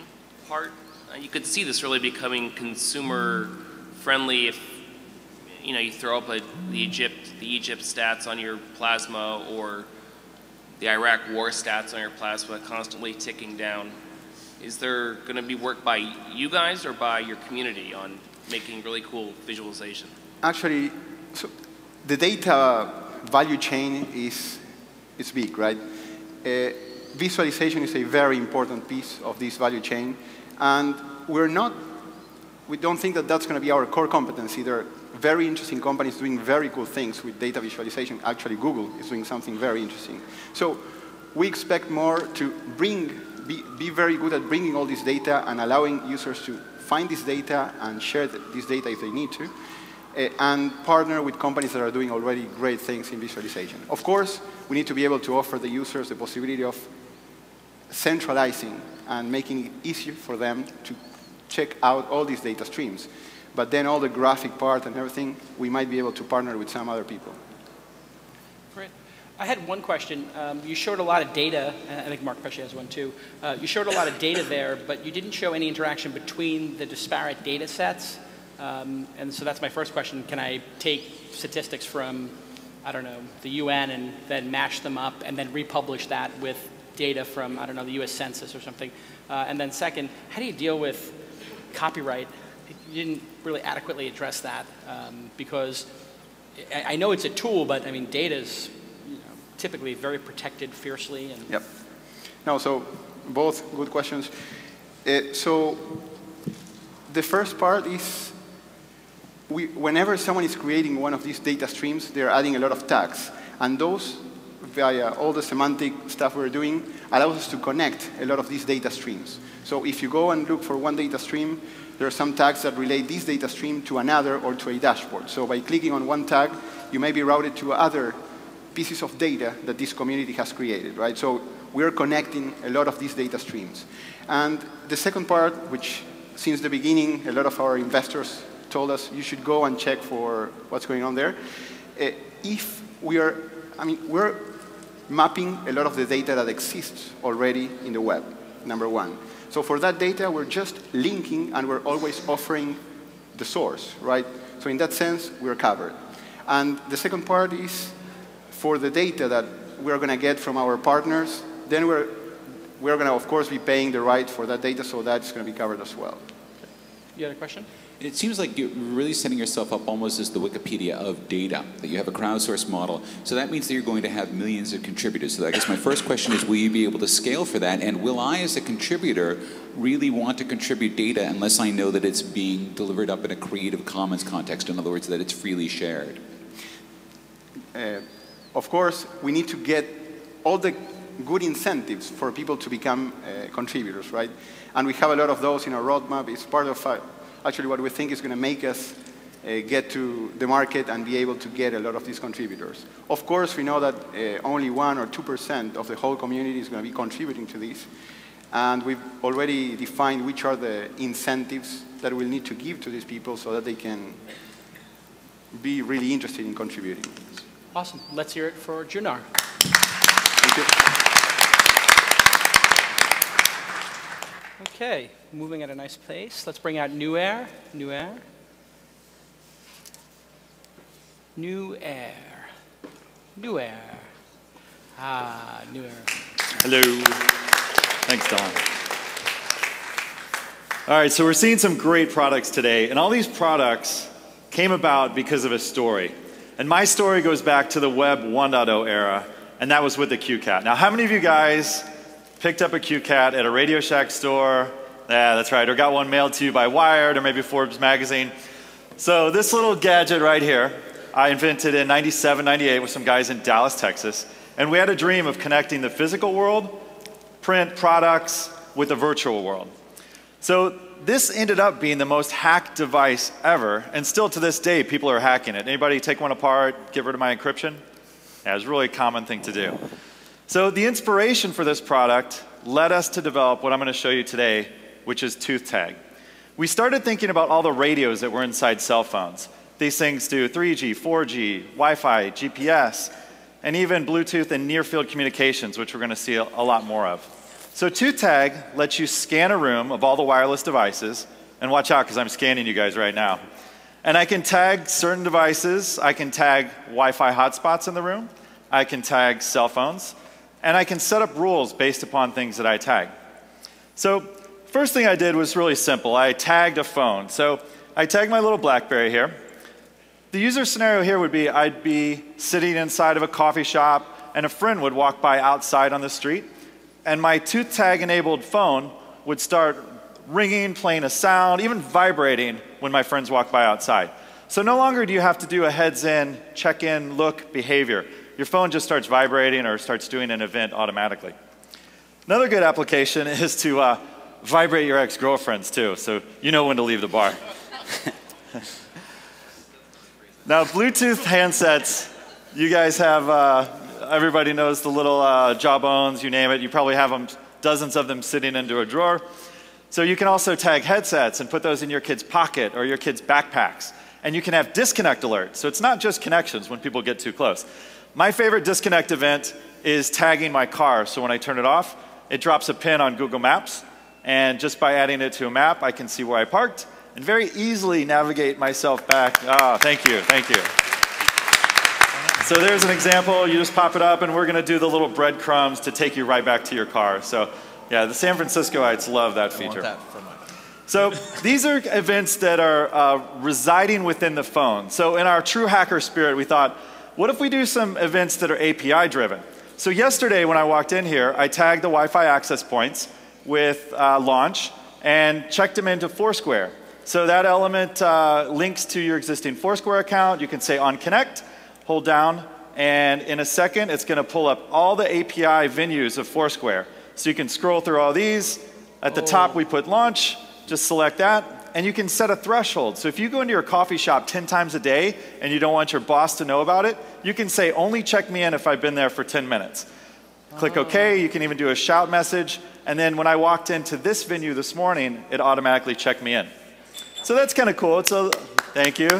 part? Uh, you could see this really becoming consumer friendly if you know, you throw up a, the Egypt, the Egypt stats on your plasma or the Iraq war stats on your plasma constantly ticking down. Is there going to be work by you guys or by your community on making really cool visualization? Actually, so the data value chain is, is big, right? Uh, visualization is a very important piece of this value chain, and we're not, we don't think that that's going to be our core competency. There very interesting companies doing very cool things with data visualization. Actually, Google is doing something very interesting. So we expect more to bring, be, be very good at bringing all this data and allowing users to find this data and share this data if they need to, uh, and partner with companies that are doing already great things in visualization. Of course, we need to be able to offer the users the possibility of centralizing and making it easier for them to check out all these data streams. But then all the graphic part and everything, we might be able to partner with some other people. Great. I had one question. Um, you showed a lot of data, and I think Mark Pesce has one too. Uh, you showed a lot of data there, but you didn't show any interaction between the disparate data sets. Um, and so that's my first question. Can I take statistics from, I don't know, the UN and then mash them up and then republish that with data from, I don't know, the US Census or something? Uh, and then second, how do you deal with copyright you didn't really adequately address that um, because I, I, know it's a tool, but I mean, data is you know, typically very protected fiercely. And yep. No, so both good questions. Uh, so the first part is we, whenever someone is creating one of these data streams, they're adding a lot of tags. And those, via all the semantic stuff we're doing, allows us to connect a lot of these data streams. So if you go and look for one data stream, there are some tags that relate this data stream to another or to a dashboard. So by clicking on one tag, you may be routed to other pieces of data that this community has created, right? So we're connecting a lot of these data streams. And the second part, which since the beginning, a lot of our investors told us you should go and check for what's going on there. Uh, if we are, I mean, we're mapping a lot of the data that exists already in the web, number one. So for that data, we're just linking and we're always offering the source, right? So in that sense, we're covered. And the second part is for the data that we're going to get from our partners, then we're, we're going to, of course, be paying the right for that data, so that's going to be covered as well. you had a question? It seems like you're really setting yourself up almost as the Wikipedia of data, that you have a crowdsourced model. So that means that you're going to have millions of contributors. So I guess my first question is, will you be able to scale for that? And will I, as a contributor, really want to contribute data unless I know that it's being delivered up in a Creative Commons context? In other words, that it's freely shared? Uh, of course, we need to get all the good incentives for people to become uh, contributors, right? And we have a lot of those in our roadmap. It's part of uh, actually what we think is going to make us uh, get to the market and be able to get a lot of these contributors. Of course, we know that uh, only 1 or 2% of the whole community is going to be contributing to this. And we've already defined which are the incentives that we'll need to give to these people so that they can be really interested in contributing. Awesome. Let's hear it for Junar. Thank you. Okay, moving at a nice pace. Let's bring out NewAer. New Air. NewAer. New Air. Ah, NewAer. Hello. Thanks, Don. All right, so we're seeing some great products today, and all these products came about because of a story. And my story goes back to the Web 1.0 era, and that was with the CueCat. Now, how many of you guys picked up a Cat at a Radio Shack store? Yeah, that's right, or got one mailed to you by Wired or maybe Forbes magazine. So this little gadget right here, I invented in 97, 98 with some guys in Dallas, Texas. And we had a dream of connecting the physical world, print products, with the virtual world. So this ended up being the most hacked device ever, and still to this day, people are hacking it. Anybody take one apart, get rid of my encryption? Yeah, it's a really common thing to do. So the inspiration for this product led us to develop what I'm going to show you today, which is Tooth Tag. We started thinking about all the radios that were inside cell phones. These things do 3G, 4G, Wi-Fi, GPS, and even Bluetooth and near-field communications, which we're going to see a, lot more of. So Tooth Tag lets you scan a room of all the wireless devices, and watch out because I'm scanning you guys right now. And I can tag certain devices. I can tag Wi-Fi hotspots in the room. I can tag cell phones. And I can set up rules based upon things that I tag. So first thing I did was really simple. I tagged a phone. So I tagged my little BlackBerry here. The user scenario here would be I'd be sitting inside of a coffee shop and a friend would walk by outside on the street and my tooth tag enabled phone would start ringing, playing a sound, even vibrating when my friends walk by outside. So no longer do you have to do a heads in, check in, look behavior your phone just starts vibrating or starts doing an event automatically. Another good application is to uh, vibrate your ex-girlfriends too, so you know when to leave the bar. now, Bluetooth handsets, you guys have, uh, everybody knows the little uh, jawbones, you name it. You probably have them, dozens of them sitting into a drawer. So you can also tag headsets and put those in your kid's pocket or your kid's backpacks. And you can have disconnect alerts. So it's not just connections when people get too close. My favorite disconnect event is tagging my car. So when I turn it off, it drops a pin on Google Maps. And just by adding it to a map, I can see where I parked and very easily navigate myself back. Ah, oh, thank you, thank you. So there's an example. You just pop it up, and we're going to do the little breadcrumbs to take you right back to your car. So, yeah, the San Franciscoites love that feature. That so these are events that are uh, residing within the phone. So in our true hacker spirit, we thought, what if we do some events that are API driven? So yesterday when I walked in here, I tagged the Wi-Fi access points with uh, launch and checked them into Foursquare. So that element uh, links to your existing Foursquare account. You can say on connect, hold down, and in a second it's going to pull up all the API venues of Foursquare. So you can scroll through all these. At the oh. top we put launch, just select that, and you can set a threshold. So if you go into your coffee shop 10 times a day and you don't want your boss to know about it, you can say, only check me in if I've been there for 10 minutes. Click OK, you can even do a shout message. And then when I walked into this venue this morning, it automatically checked me in. So that's kind of cool. It's a, thank you.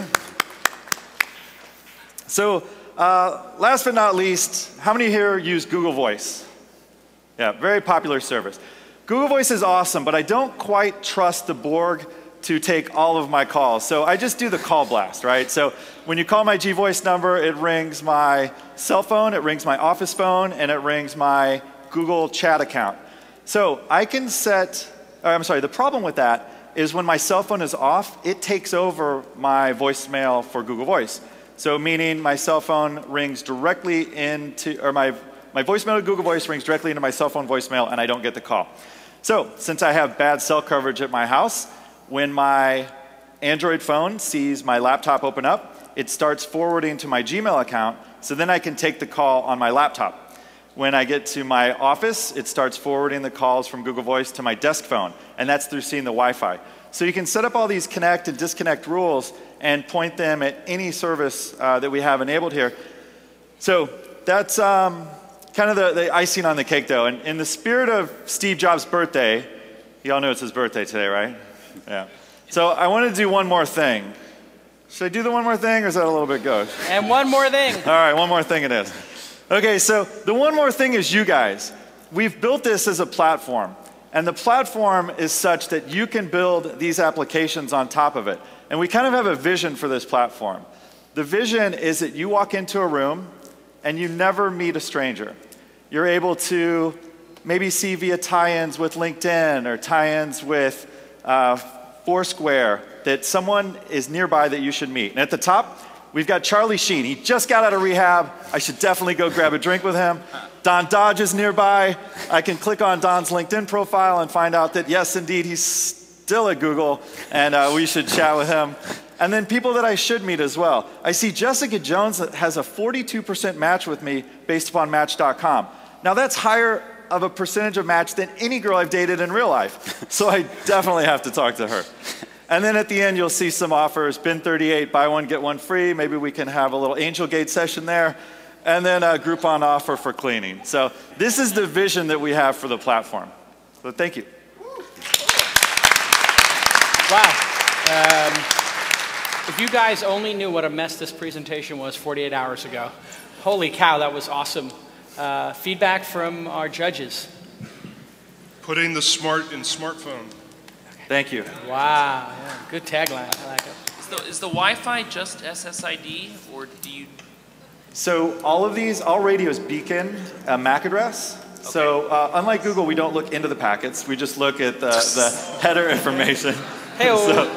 So uh, last but not least, how many here use Google Voice? Yeah, very popular service. Google Voice is awesome, but I don't quite trust the Borg to take all of my calls. So I just do the call blast, right? So when you call my G Voice number, it rings my cell phone, it rings my office phone, and it rings my Google Chat account. So I can set, uh, I'm sorry, the problem with that is when my cell phone is off, it takes over my voicemail for Google Voice. So meaning my cell phone rings directly into, or my, my voicemail to Google Voice rings directly into my cell phone voicemail and I don't get the call. So since I have bad cell coverage at my house, when my Android phone sees my laptop open up, it starts forwarding to my Gmail account, so then I can take the call on my laptop. When I get to my office, it starts forwarding the calls from Google Voice to my desk phone, and that's through seeing the Wi-Fi. So you can set up all these connect and disconnect rules and point them at any service uh, that we have enabled here. So that's um, kind of the, the, icing on the cake, though. And in the spirit of Steve Jobs' birthday, you all know it's his birthday today, right? Yeah. So I want to do one more thing. Should I do the one more thing, or is that a little bit gauche? And one more thing. All right, one more thing it is. Okay, so the one more thing is you guys. We've built this as a platform, and the platform is such that you can build these applications on top of it. And we kind of have a vision for this platform. The vision is that you walk into a room and you never meet a stranger. You're able to maybe see via tie ins with LinkedIn or tie ins with uh, Foursquare that someone is nearby that you should meet. And at the top, we've got Charlie Sheen. He just got out of rehab. I should definitely go grab a drink with him. Don Dodge is nearby. I can click on Don's LinkedIn profile and find out that, yes, indeed, he's still at Google, and uh, we should chat with him. And then people that I should meet as well. I see Jessica Jones has a 42% match with me based upon Match.com. Now, that's higher of a percentage of match than any girl I've dated in real life. So I definitely have to talk to her. And then at the end, you'll see some offers. Bin 38, buy one, get one free. Maybe we can have a little Angel Gate session there. And then a Groupon offer for cleaning. So this is the vision that we have for the platform. So thank you. Wow. Um, if you guys only knew what a mess this presentation was 48 hours ago, holy cow, that was awesome. Uh, feedback from our judges. Putting the smart in smartphone. Thank you. Wow, yeah, good tagline. I like it. Is the, is the Wi-Fi just SSID, or do you? So all of these, all radios beacon a MAC address. Okay. So uh, unlike Google, we don't look into the packets. We just look at the, the header information. Hey, so,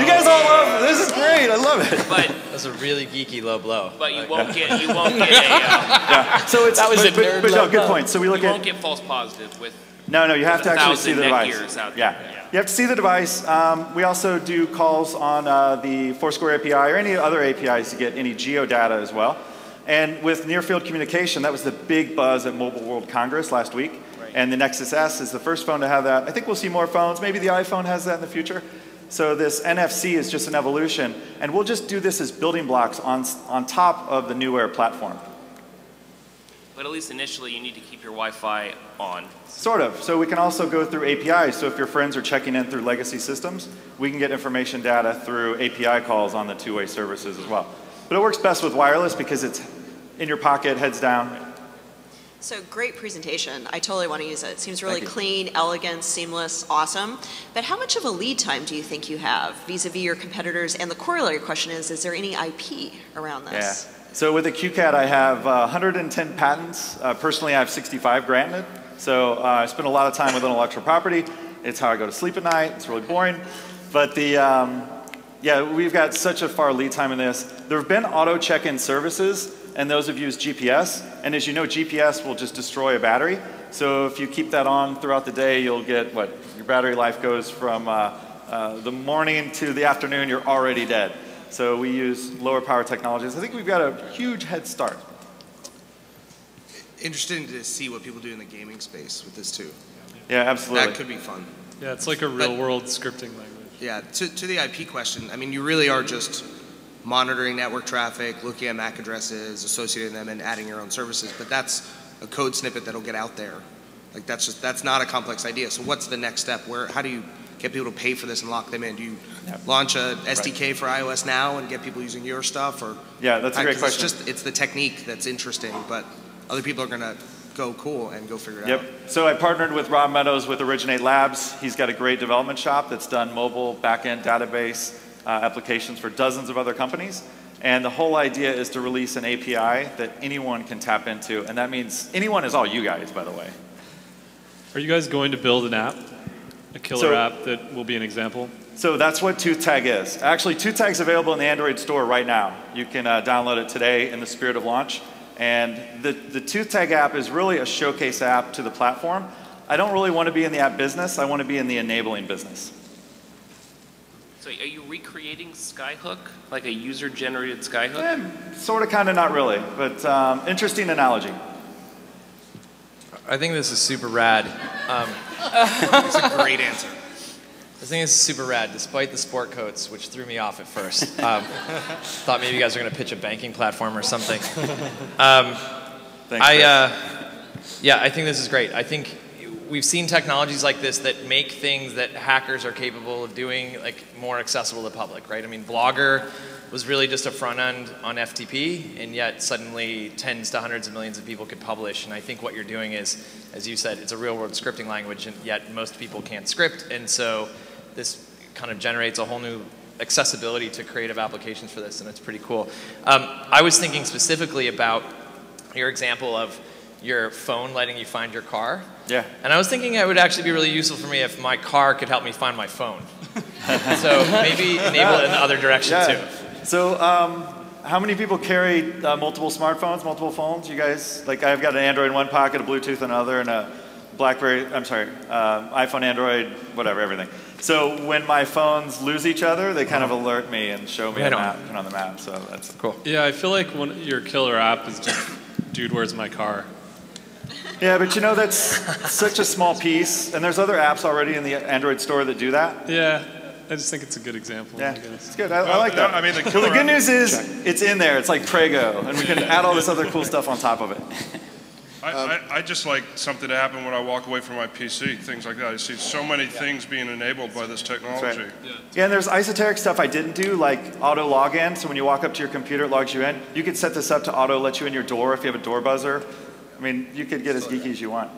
you guys all love this. is great. I love it. But that's a really geeky low blow. But you won't get you won't get a. Uh, yeah. So it's that was but, a nerd but, but no, good point. So we look you at. won't get false positive with. No, no, you have to actually see the device. Yeah. yeah. You have to see the device. Um, we also do calls on uh, the Foursquare API or any other APIs to get any geo data as well. And with near field communication, that was the big buzz at Mobile World Congress last week. Right. And the Nexus S is the first phone to have that. I think we'll see more phones. Maybe the iPhone has that in the future. So this NFC is just an evolution, and we'll just do this as building blocks on, on top of the NewAer platform. But at least initially, you need to keep your Wi-Fi on. Sort of. So we can also go through APIs. So if your friends are checking in through legacy systems, we can get information data through API calls on the two-way services as well. But it works best with wireless because it's in your pocket, heads down, so great presentation. I totally want to use it. It seems really clean, elegant, seamless, awesome. But how much of a lead time do you think you have vis-a-vis your competitors? And the corollary question is, is there any IP around this? Yeah. So with the CueCat, I have uh, 110 patents. Uh, personally, I have 65 granted. So uh, I spend a lot of time with intellectual property. It's how I go to sleep at night. It's really boring. But the, um, yeah, we've got such a far lead time in this. There have been auto check-in services and those have used GPS. And as you know, GPS will just destroy a battery. So if you keep that on throughout the day, you'll get what? Your battery life goes from uh, uh, the morning to the afternoon, you're already dead. So we use lower power technologies. I think we've got a huge head start. Interesting to see what people do in the gaming space with this too. Yeah, absolutely. That could be fun. Yeah, it's like a real but, world scripting language. Yeah, to, to the IP question, I mean, you really are just monitoring network traffic, looking at MAC addresses, associating them, and adding your own services. But that's a code snippet that'll get out there. Like that's just that's not a complex idea. So what's the next step? Where how do you get people to pay for this and lock them in? Do you launch a SDK right. for iOS now and get people using your stuff, or yeah, that's a great question. It's just it's the technique that's interesting, but other people are gonna go cool and go figure it yep. out. Yep. So I partnered with Rob Meadows with Originate Labs. He's got a great development shop that's done mobile backend database uh, applications for dozens of other companies. And the whole idea is to release an API that anyone can tap into. And that means anyone is all you guys, by the way. Are you guys going to build an app? A killer so, app that will be an example? So that's what ToothTag is. Actually, ToothTag's available in the Android store right now. You can uh, download it today in the spirit of launch. And the, the ToothTag app is really a showcase app to the platform. I don't really want to be in the app business. I want to be in the enabling business. So are you recreating Skyhook, like a user-generated Skyhook? Eh, sort of, kind of, not really. But um, interesting analogy. I think this is super rad. Um, That's a great answer. I think this is super rad, despite the sport coats, which threw me off at first. Um, thought maybe you guys were going to pitch a banking platform or something. Um, Thanks, I, uh, yeah, I think this is great. I think we've seen technologies like this that make things that hackers are capable of doing like more accessible to the public, right? I mean, Blogger was really just a front end on FTP, and yet suddenly tens to hundreds of millions of people could publish. And I think what you're doing is, as you said, it's a real world scripting language, and yet most people can't script. And so this kind of generates a whole new accessibility to creative applications for this, and it's pretty cool. Um, I was thinking specifically about your example of your phone letting you find your car. Yeah. And I was thinking it would actually be really useful for me if my car could help me find my phone. so maybe enable it in the other direction yeah. too. So, um, how many people carry uh, multiple smartphones, multiple phones? You guys, like, I've got an Android in one pocket, a Bluetooth in another, and a BlackBerry. I'm sorry, uh, iPhone, Android, whatever, everything. So when my phones lose each other, they kind of alert me and show me Right a on. map and on the map. So that's cool. Yeah, I feel like one, your killer app is just, dude, where's my car? Yeah, but you know that's such a small piece, and there's other apps already in the Android store that do that. Yeah, I just think it's a good example. Yeah, I it's good. I, I like that. I mean, the killer the good news is it's in there. It's like Prego, and we can add all this other cool stuff on top of it. I, I, I just like something to happen when I walk away from my PC, things like that. I see so many things being enabled by this technology. Yeah, and there's esoteric stuff I didn't do, like auto login. So when you walk up to your computer, it logs you in. You could set this up to auto let you in your door if you have a door buzzer. I mean, you could get as geeky as you want.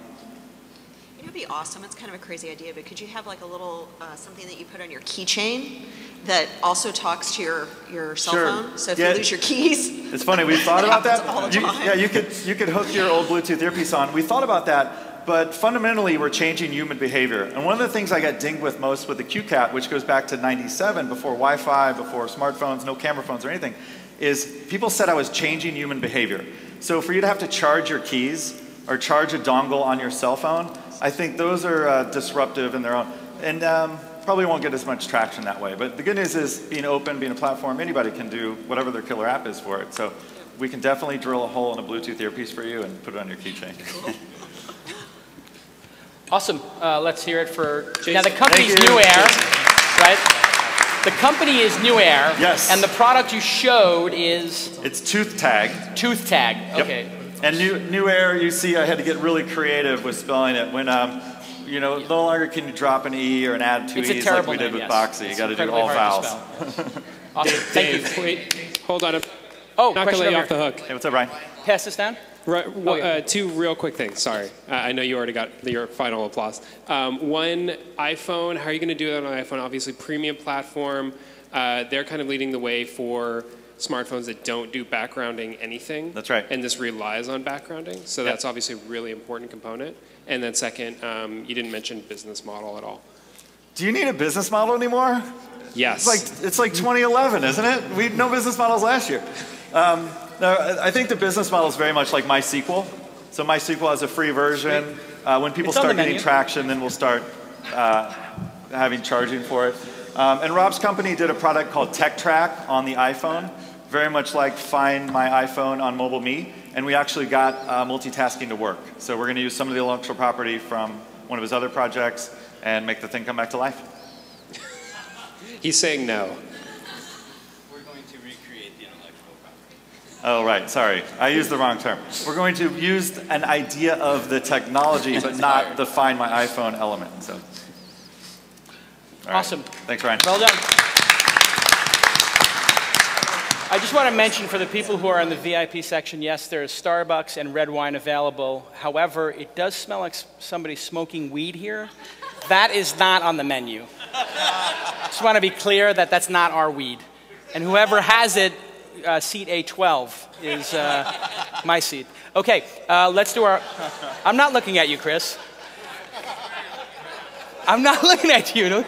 It would be awesome. It's kind of a crazy idea, but could you have like a little uh, something that you put on your keychain that also talks to your, your cell Sure. phone? So if Yeah. you lose your keys, It's funny. We thought about that. All the You- time. yeah, you could you could hook your old Bluetooth earpiece on. We thought about that, but fundamentally, we're changing human behavior. And one of the things I got dinged with most with the CueCat, which goes back to '97, before Wi-Fi, before smartphones, no camera phones or anything, is people said I was changing human behavior. So for you to have to charge your keys or charge a dongle on your cell phone, I think those are uh, disruptive in their own. And um, probably won't get as much traction that way. But the good news is being open, being a platform, anybody can do whatever their killer app is for it. So we can definitely drill a hole in a Bluetooth earpiece for you and put it on your keychain. Awesome. Uh, let's hear it for. Jason. Now, the company's NewAer, right? The company is NewAer. Yes. And the product you showed is. It's Tooth Tag. Tooth Tag. Yep. Okay. And new, NewAer, you see, I had to get really creative with spelling it. When, um, you know, no longer can you drop an E or an add two It's a E's like we did name, with yes. Boxee. You got to do all vowels. Awesome. Thank Dave, you. wait, hold on. I'm Oh, not question gonna let you over off the here. hook. Hey, what's up, Brian? Pass this down. Right, Oh, yeah. uh, two real quick things. Sorry, uh, I know you already got your final applause. Um, one, iPhone. How are you going to do that on iPhone? Obviously, premium platform. Uh, they're kind of leading the way for smartphones that don't do backgrounding anything. That's right. And this relies on backgrounding, so Yep. that's obviously a really important component. And then second, um, you didn't mention business model at all. Do you need a business model anymore? Yes. It's like it's like 2011, isn't it? We had no business models last year. Um, no, I I think the business model is very much like MySQL. So MySQL has a free version. Uh, when people It's start getting traction, then we'll start uh, having charging for it. Um, and Rob's company did a product called Tech Track on the iPhone, very much like Find My iPhone on Mobile Me. And we actually got uh, multitasking to work. So we're going to use some of the intellectual property from one of his other projects and make the thing come back to life. He's saying no. Oh, right. Sorry. I used the wrong term. We're going to use an idea of the technology, but not the find my iPhone element. So. Right. Awesome. Thanks, Ryan. Well done. I just want to mention for the people who are in the VIP section, yes, there is Starbucks and red wine available. However, it does smell like somebody smoking weed here. That is not on the menu. Just want to be clear that that's not our weed. And whoever has it, uh, seat A12 is uh, my seat. Okay, uh, let's do our. I'm not looking at you, Chris. I'm not looking at you.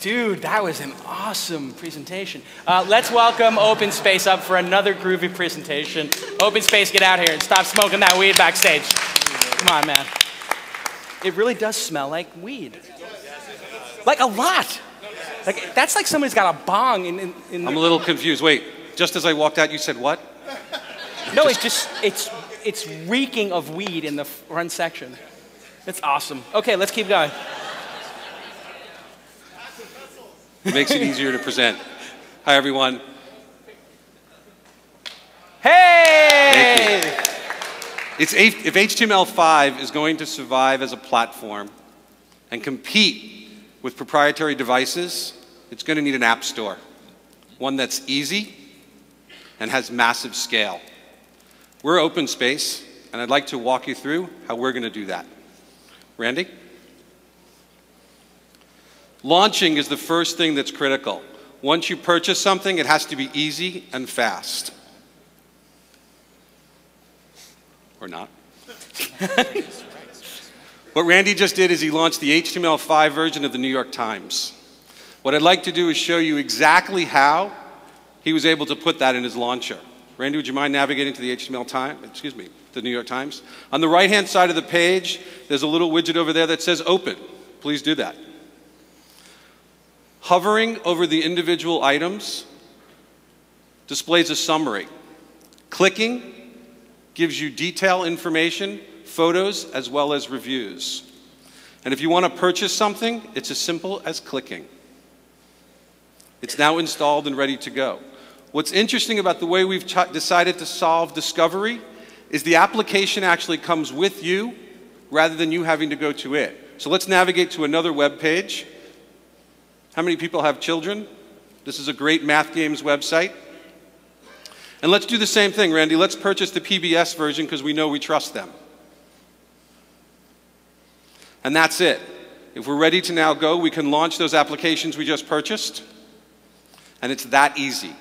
Dude, that was an awesome presentation. Uh, let's welcome Open Space up for another groovy presentation. Open Space, get out here and stop smoking that weed backstage. Come on, man. It really does smell like weed. Like a lot. Like that's like somebody's got a bong in. in, in I'm a little confused. Wait, just as I walked out, you said what? No, it's just it's it's reeking of weed in the front section. It's awesome. Okay, let's keep going. It makes it easier to present. Hi, everyone. Hey! It's, if HTML5 is going to survive as a platform and compete with proprietary devices, it's going to need an app store. One that's easy and has massive scale. We're open space, and I'd like to walk you through how we're going to do that. Randy? Launching is the first thing that's critical. Once you purchase something, it has to be easy and fast. Or not. what Randy just did is he launched the HTML5 version of the New York Times. What I'd like to do is show you exactly how he was able to put that in his launcher. Randy, would you mind navigating to the HTML time, excuse me, the New York Times? On the right-hand side of the page, there's a little widget over there that says open. Please do that. Hovering over the individual items displays a summary. Clicking gives you detail information, photos, as well as reviews. And if you want to purchase something, it's as simple as clicking. It's now installed and ready to go. What's interesting about the way we've decided to solve discovery is the application actually comes with you rather than you having to go to it. So let's navigate to another web page. How many people have children? This is a great math games website. And let's do the same thing, Randy. Let's purchase the PBS version because we know we trust them. And that's it. If we're ready to now go, we can launch those applications we just purchased. And it's that easy.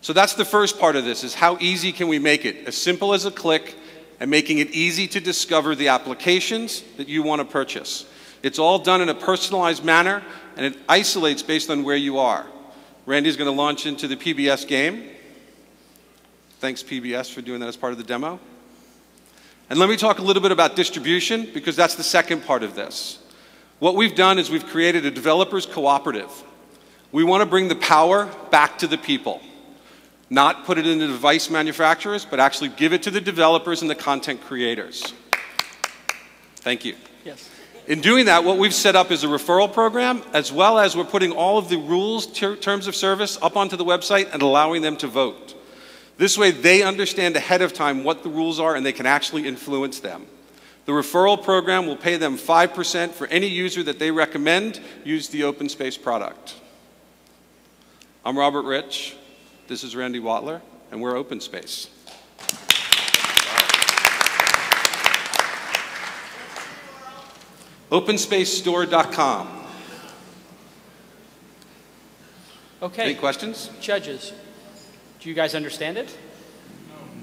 So that's the first part of this is how easy can we make it? As simple as a click and making it easy to discover the applications that you want to purchase. It's all done in a personalized manner, and it isolates based on where you are. Randy's going to launch into the PBS game. Thanks, PBS, for doing that as part of the demo. And let me talk a little bit about distribution, because that's the second part of this. What we've done is we've created a developers cooperative. We want to bring the power back to the people. Not put it in the device manufacturers, but actually give it to the developers and the content creators. Thank you. Yes. In doing that, what we've set up is a referral program, as well as we're putting all of the rules, ter terms of service up onto the website and allowing them to vote. This way, they understand ahead of time what the rules are and they can actually influence them. The referral program will pay them 5% for any user that they recommend use the open space product. I'm Robert Rich. This is Randy Wattler, and we're Open Space. OpenSpaceStore.com. Okay. Any questions? Judges, do you guys understand it?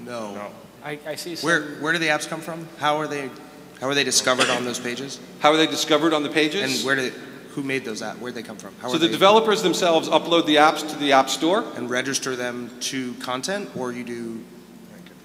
No. I, I see some. Where, where do the apps come from? How are they, how are they discovered on those pages? How are they discovered on the pages? And where did, who made those apps? Where'd they come from? How so the they, developers themselves upload the apps to the App Store. And register them to content, or you do,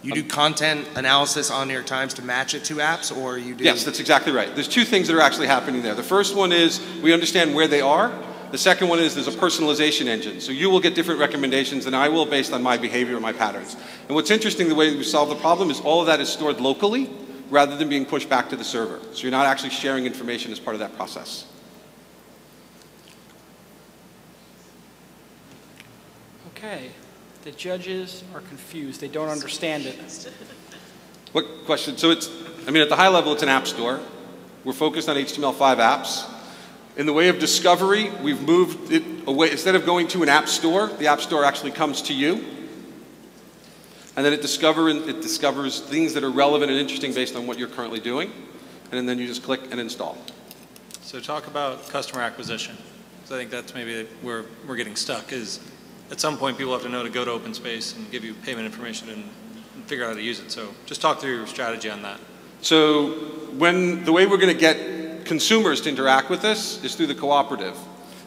you do um, content analysis on New York Times to match it to apps, or you do? Yes, that's exactly right. There's two things that are actually happening there. The first one is we understand where they are. The second one is there's a personalization engine. So you will get different recommendations than I will based on my behavior and my patterns. And what's interesting, the way we solve the problem is all of that is stored locally rather than being pushed back to the server. So you're not actually sharing information as part of that process. Okay. The judges are confused. They don't understand it. What question? So it's, I mean, at the high level, it's an app store. We're focused on HTML5 apps. In the way of discovery, we've moved it away. Instead of going to an app store, the app store actually comes to you. And then it, discover, it discovers things that are relevant and interesting based on what you're currently doing. And then you just click and install. So talk about customer acquisition. So I think that's maybe where we're getting stuck is at some point people have to know to go to open space and give you payment information and, and figure out how to use it. So just talk through your strategy on that. So when the way we're going to get consumers to interact with this is through the cooperative.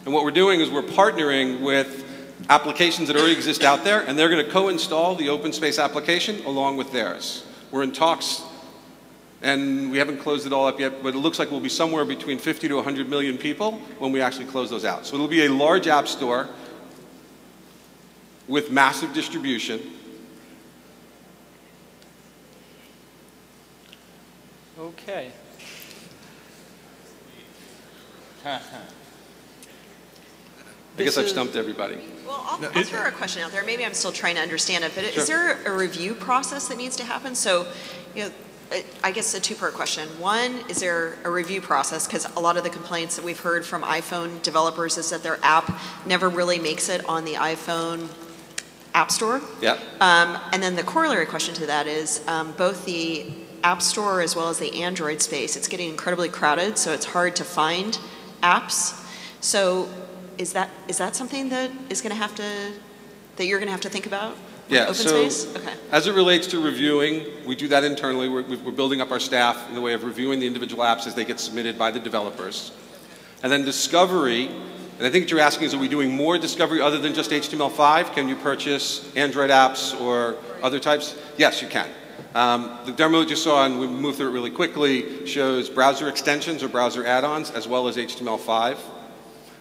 And what we're doing is we're partnering with applications that already exist out there, and they're going to co-install the OpenSpace application along with theirs. We're in talks, and we haven't closed it all up yet, but it looks like we'll be somewhere between 50 to 100 million people when we actually close those out. So it'll be a large app store with massive distribution. Okay. I guess I've stumped everybody. Well, I'll, I'll throw a question out there. Maybe I'm still trying to understand it, but is there a review process that needs to happen? So, you know, I- I guess a two-part question. One, is there a review process? Because a lot of the complaints that we've heard from iPhone developers is that their app never really makes it on the iPhone App Store. Yep. Um, and then the corollary question to that is um, both the App Store as well as the Android space, it's getting incredibly crowded, so it's hard to find apps. So is that is that something that is going to have to that you're going to have to think about? Yeah, Open so space? Okay. as it relates to reviewing, we do that internally. We're, we're building up our staff in the way of reviewing the individual apps as they get submitted by the developers. And then discovery, and I think what you're asking is, are we doing more discovery other than just HTML5? Can you purchase Android apps or other types? Yes, you can. Um, the demo you saw, and we moved through it really quickly, shows browser extensions or browser add-ons as well as HTML5.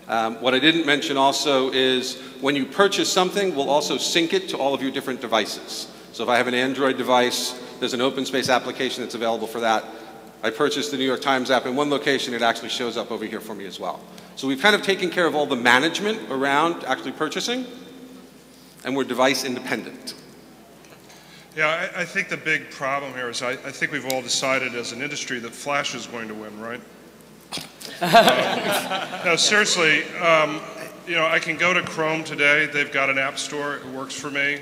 Um, what I didn't mention also is when you purchase something, we'll also sync it to all of your different devices. So if I have an Android device, there's an OpenSpace application that's available for that. I purchased the New York Times app in one location, it actually shows up over here for me as well. So we've kind of taken care of all the management around actually purchasing, and we're device independent. Yeah, I, I think the big problem here is I, I think we've all decided as an industry that Flash is going to win, right? um, no, seriously, um, you know, I can go to Chrome today. They've got an app store. It works for me.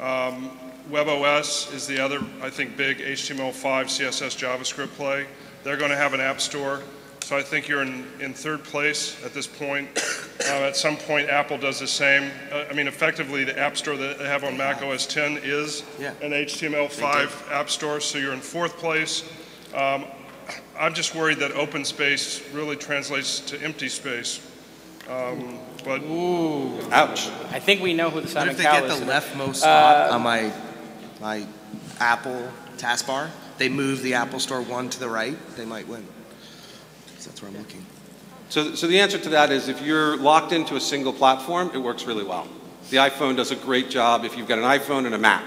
Um, WebOS is the other, I think, big HTML5, CSS, JavaScript play. They're going to have an app store. So I think you're in, in third place at this point. Uh, at some point, Apple does the same. Uh, I mean, effectively, the app store that they have on Mac OS 10 is Yeah. an HTML5 app store, so you're in fourth place. Um, I'm just worried that open space really translates to empty space. Um, but ouch! I think we know who the What Simon if they Cowell get the leftmost spot Uh, on my my Apple taskbar? They move the Apple Store one to the right. They might win. 'Cause that's where I'm looking. So, so the answer to that is if you're locked into a single platform, it works really well. The iPhone does a great job if you've got an iPhone and a Mac.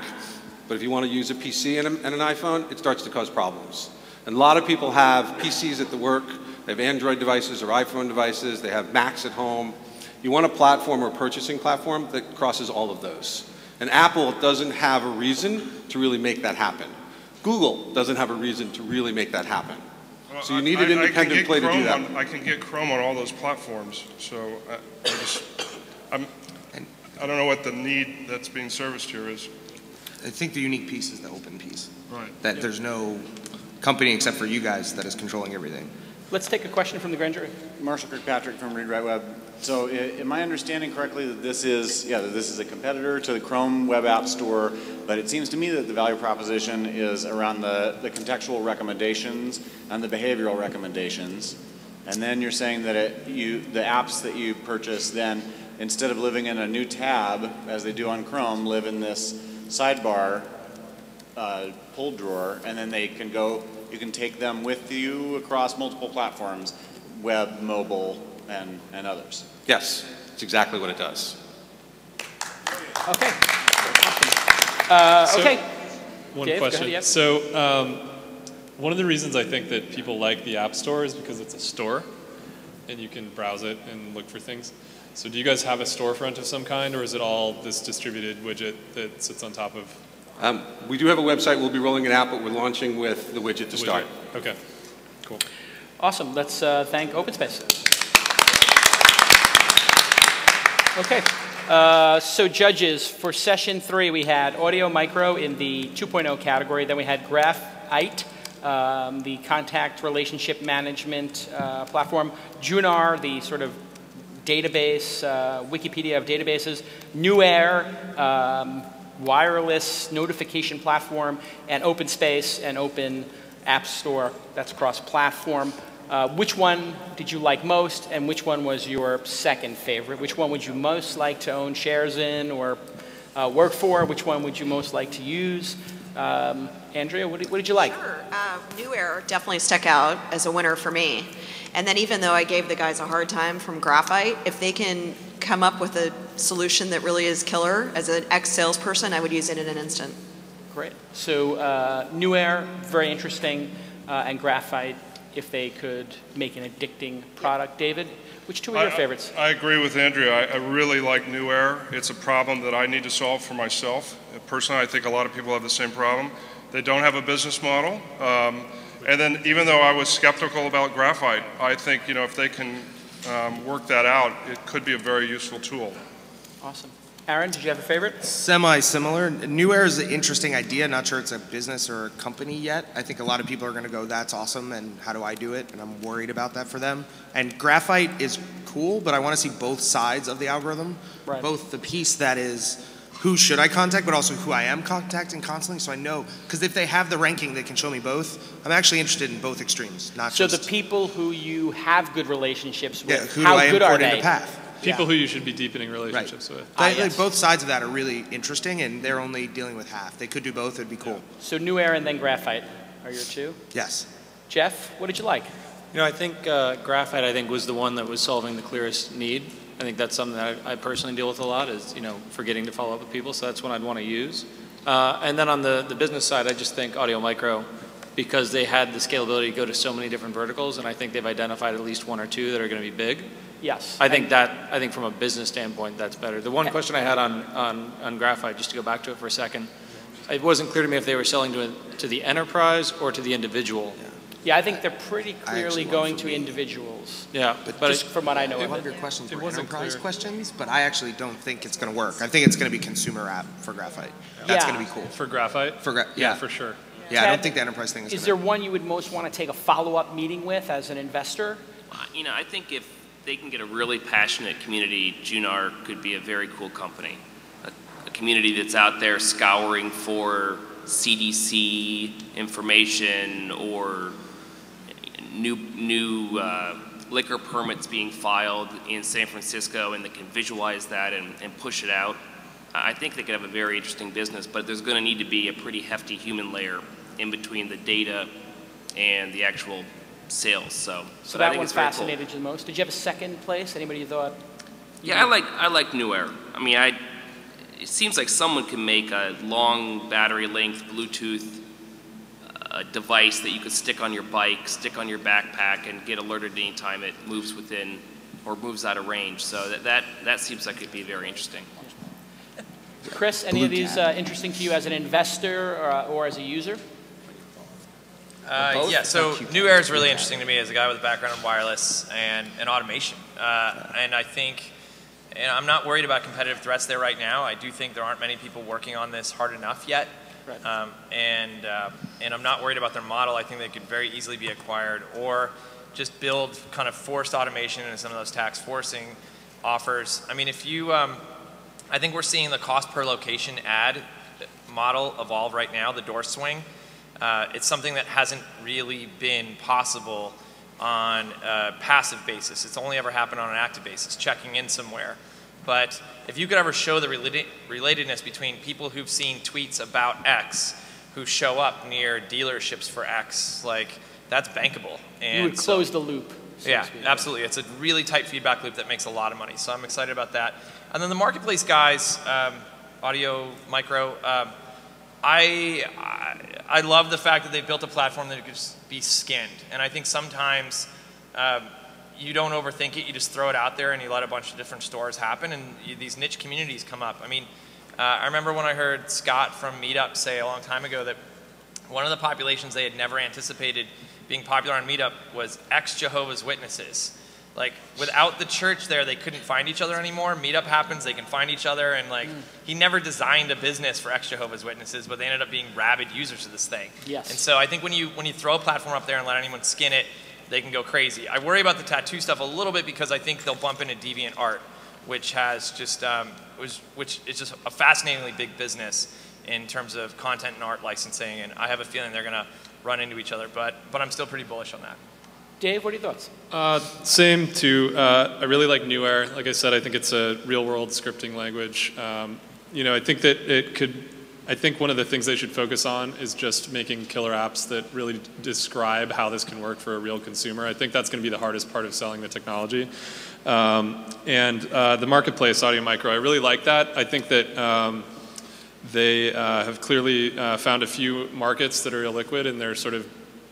But if you want to use a PC and, a, and an iPhone, it starts to cause problems. And a lot of people have PCs at the work, they have Android devices or iPhone devices, they have Macs at home. You want a platform or a purchasing platform that crosses all of those. And Apple doesn't have a reason to really make that happen. Google doesn't have a reason to really make that happen. So you need I- an independent play to do that. on- I can get Chrome on all those platforms, so I, I just, I'm, I don't know what the need that's being serviced here is. I think the unique piece is the open piece. Right. That there's no company except for you guys that is controlling everything. Let's take a question from the grand jury. Marshall Kirkpatrick from Read Write Web. So am I understanding correctly that this is, yeah, that this is a competitor to the Chrome Web App Store, but it seems to me that the value proposition is around the, the contextual recommendations and the behavioral recommendations. And then you're saying that it, you, the apps that you purchase then, instead of living in a new tab, as they do on Chrome, live in this sidebar uh, pull drawer, and then they can go, you can take them with you across multiple platforms, web, mobile, and, and others. Yes, it's exactly what it does. Okay. Uh, So, okay. One Dave, question. ahead, yep. So, um, one of the reasons I think that people like the App Store is because it's a store, and you can browse it and look for things. So, do you guys have a storefront of some kind, or is it all this distributed widget that sits on top of Um, we do have a website. We'll be rolling it out, but we're launching with the widget to the start. widget? Okay, cool. Awesome. Let's uh, thank OpenSpace. Okay. Uh, so judges, for session three, we had Audio Micro in the 2.0 category. Then we had Graphite, um, the contact relationship management uh, platform. Junar, the sort of database, uh, Wikipedia of databases. NewAer, um, wireless notification platform. And OpenSpace and Open App Store. That's cross-platform. Uh, which one did you like most, and which one was your second favorite? Which one would you most like to own shares in or uh, work for? Which one would you most like to use? Um, Andrea, what did, what did you like? Sure. Uh, NewAer definitely stuck out as a winner for me. And then even though I gave the guys a hard time from Graphite, if they can come up with a solution that really is killer, as an ex-salesperson, I would use it in an instant. Great. So uh, NewAer, very interesting, uh, and Graphite, if they could make an addicting product. David, which two are your I- favorites? I agree with Andrea. I, I really like NewAer. It's a problem that I need to solve for myself. Personally, I think a lot of people have the same problem. They don't have a business model. Um, and then even though I was skeptical about graphite, I think, you know, if they can um, work that out, it could be a very useful tool. Awesome. Aaron, did you have a favorite? Semi-similar. NewAer is an interesting idea. Not sure it's a business or a company yet. I think a lot of people are going to go, "That's awesome," and how do I do it? And I'm worried about that for them. And graphite is cool, but I want to see both sides of the algorithm. Right. Both the piece that is who should I contact, but also who I am contacting constantly, so I know. Because if they have the ranking, they can show me both. I'm actually interested in both extremes, not So just the people who you have good relationships with, Yeah, who do how I good are import into they? Path? People who you should be deepening relationships with. Ah, Like, like, both sides of that are really interesting, and they're only dealing with half. They could do both; it'd be cool. So NewAer and then Graphite are your two? Yes. Jeff, what did you like? You know, I think uh, graphite, I think, was the one that was solving the clearest need. I think that's something that I, I personally deal with a lot is, you know, forgetting to follow up with people, so that's one I'd want to use. Uh, and then on the, the business side, I just think Audio Micro, because they had the scalability to go to so many different verticals, and I think they've identified at least one or two that are going to be big. Yes. I think that, I think from a business standpoint, that's better. The one question I had on, on, on graphite, just to go back to it for a second, it wasn't clear to me if they were selling to, to the enterprise or to the individual. Yeah, I think they're pretty I clearly actually going want to me. individuals. Yeah, But just from what I know One of of it. your questions It were wasn't enterprise clear. questions, but I actually don't think it's going to work. I think it's going to be consumer app for graphite. That's Yeah. going to be cool. For graphite? For gra- Yeah, yeah, for sure. Yeah, I don't think the enterprise thing is. Is gonna there one you would most want to take a follow-up meeting with as an investor? Uh, You know, I think if they can get a really passionate community, Junar could be a very cool company. A, a community that's out there scouring for CDC information or new new uh, liquor permits being filed in San Francisco, and they can visualize that and, and push it out. I think they could have a very interesting business, but there's going to need to be a pretty hefty human layer in between the data and the actual sales. So, So that one very cool. fascinated you the most. Did you have a second place? Anybody you thought? you Yeah, I like I like NewAer. I mean, I it seems like someone can make a long battery length Bluetooth uh, device that you could stick on your bike, stick on your backpack, and get alerted anytime it moves within or moves out of range. So that that, that seems like it'd be very interesting. Chris, any of these uh, interesting to you as an investor or, uh, or as a user? Uh, yeah, so NewAer is really interesting to me as a guy with a background in wireless and, and automation. Uh, and I think, and I'm not worried about competitive threats there right now. I do think there aren't many people working on this hard enough yet. Right. Um, and, uh, and I'm not worried about their model. I think they could very easily be acquired or just build kind of forced automation and some of those tax forcing offers. I mean, if you, um, I think we're seeing the cost per location ad model evolve right now, the door swing. Uh, it's something that hasn't really been possible on a passive basis. It's only ever happened on an active basis, checking in somewhere. But if you could ever show the relatedness between people who've seen tweets about X who show up near dealerships for X, like that's bankable. And you would so- close the loop. so yeah, absolutely. It's a really tight feedback loop that makes a lot of money. So I'm excited about that. And then the marketplace guys, um, Audio Micro, um, I, I I love the fact that they built a platform that could just be skinned. And I think sometimes um, you don't overthink it. You just throw it out there and you let a bunch of different stores happen, and you, these niche communities come up. I mean, uh, I remember when I heard Scott from Meetup say a long time ago that one of the populations they had never anticipated being popular on Meetup was ex Jehovah's Witnesses. Like without the church there, they couldn't find each other anymore. Meetup happens, they can find each other, and like he never designed a business for ex Jehovah's Witnesses, but they ended up being rabid users of this thing. Yes. And so I think when you when you throw a platform up there and let anyone skin it, they can go crazy. I worry about the tattoo stuff a little bit because I think they'll bump into deviant art, which has just um, was which is just a fascinatingly big business in terms of content and art licensing, and I have a feeling they're going to run into each other. But but I'm still pretty bullish on that. Dave, what are your thoughts? Uh, same too. Uh, I really like NewAer. Like I said, I think it's a real-world scripting language. Um, you know, I think that it could. I think one of the things they should focus on is just making killer apps that really describe how this can work for a real consumer. I think that's going to be the hardest part of selling the technology. Um, and uh, the marketplace, Audio Micro, I really like that. I think that. Um, they uh, have clearly uh, found a few markets that are illiquid and they're sort of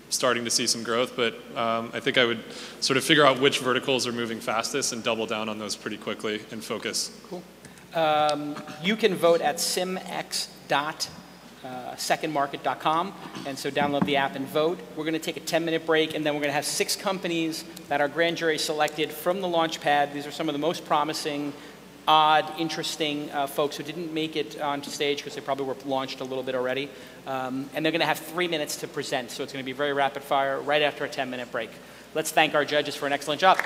starting to see some growth, but um, I think I would sort of figure out which verticals are moving fastest and double down on those pretty quickly and focus. Cool. Um, you can vote at simx.secondmarket.com, and so download the app and vote. We're going to take a 10-minute break, and then we're going to have six companies that our grand jury selected from the Launchpad. These are some of the most promising odd, interesting uh, folks who didn't make it onto stage because they probably were launched a little bit already. Um, and they're going to have three minutes to present, so it's going to be very rapid fire right after a 10 minute break. Let's thank our judges for an excellent job.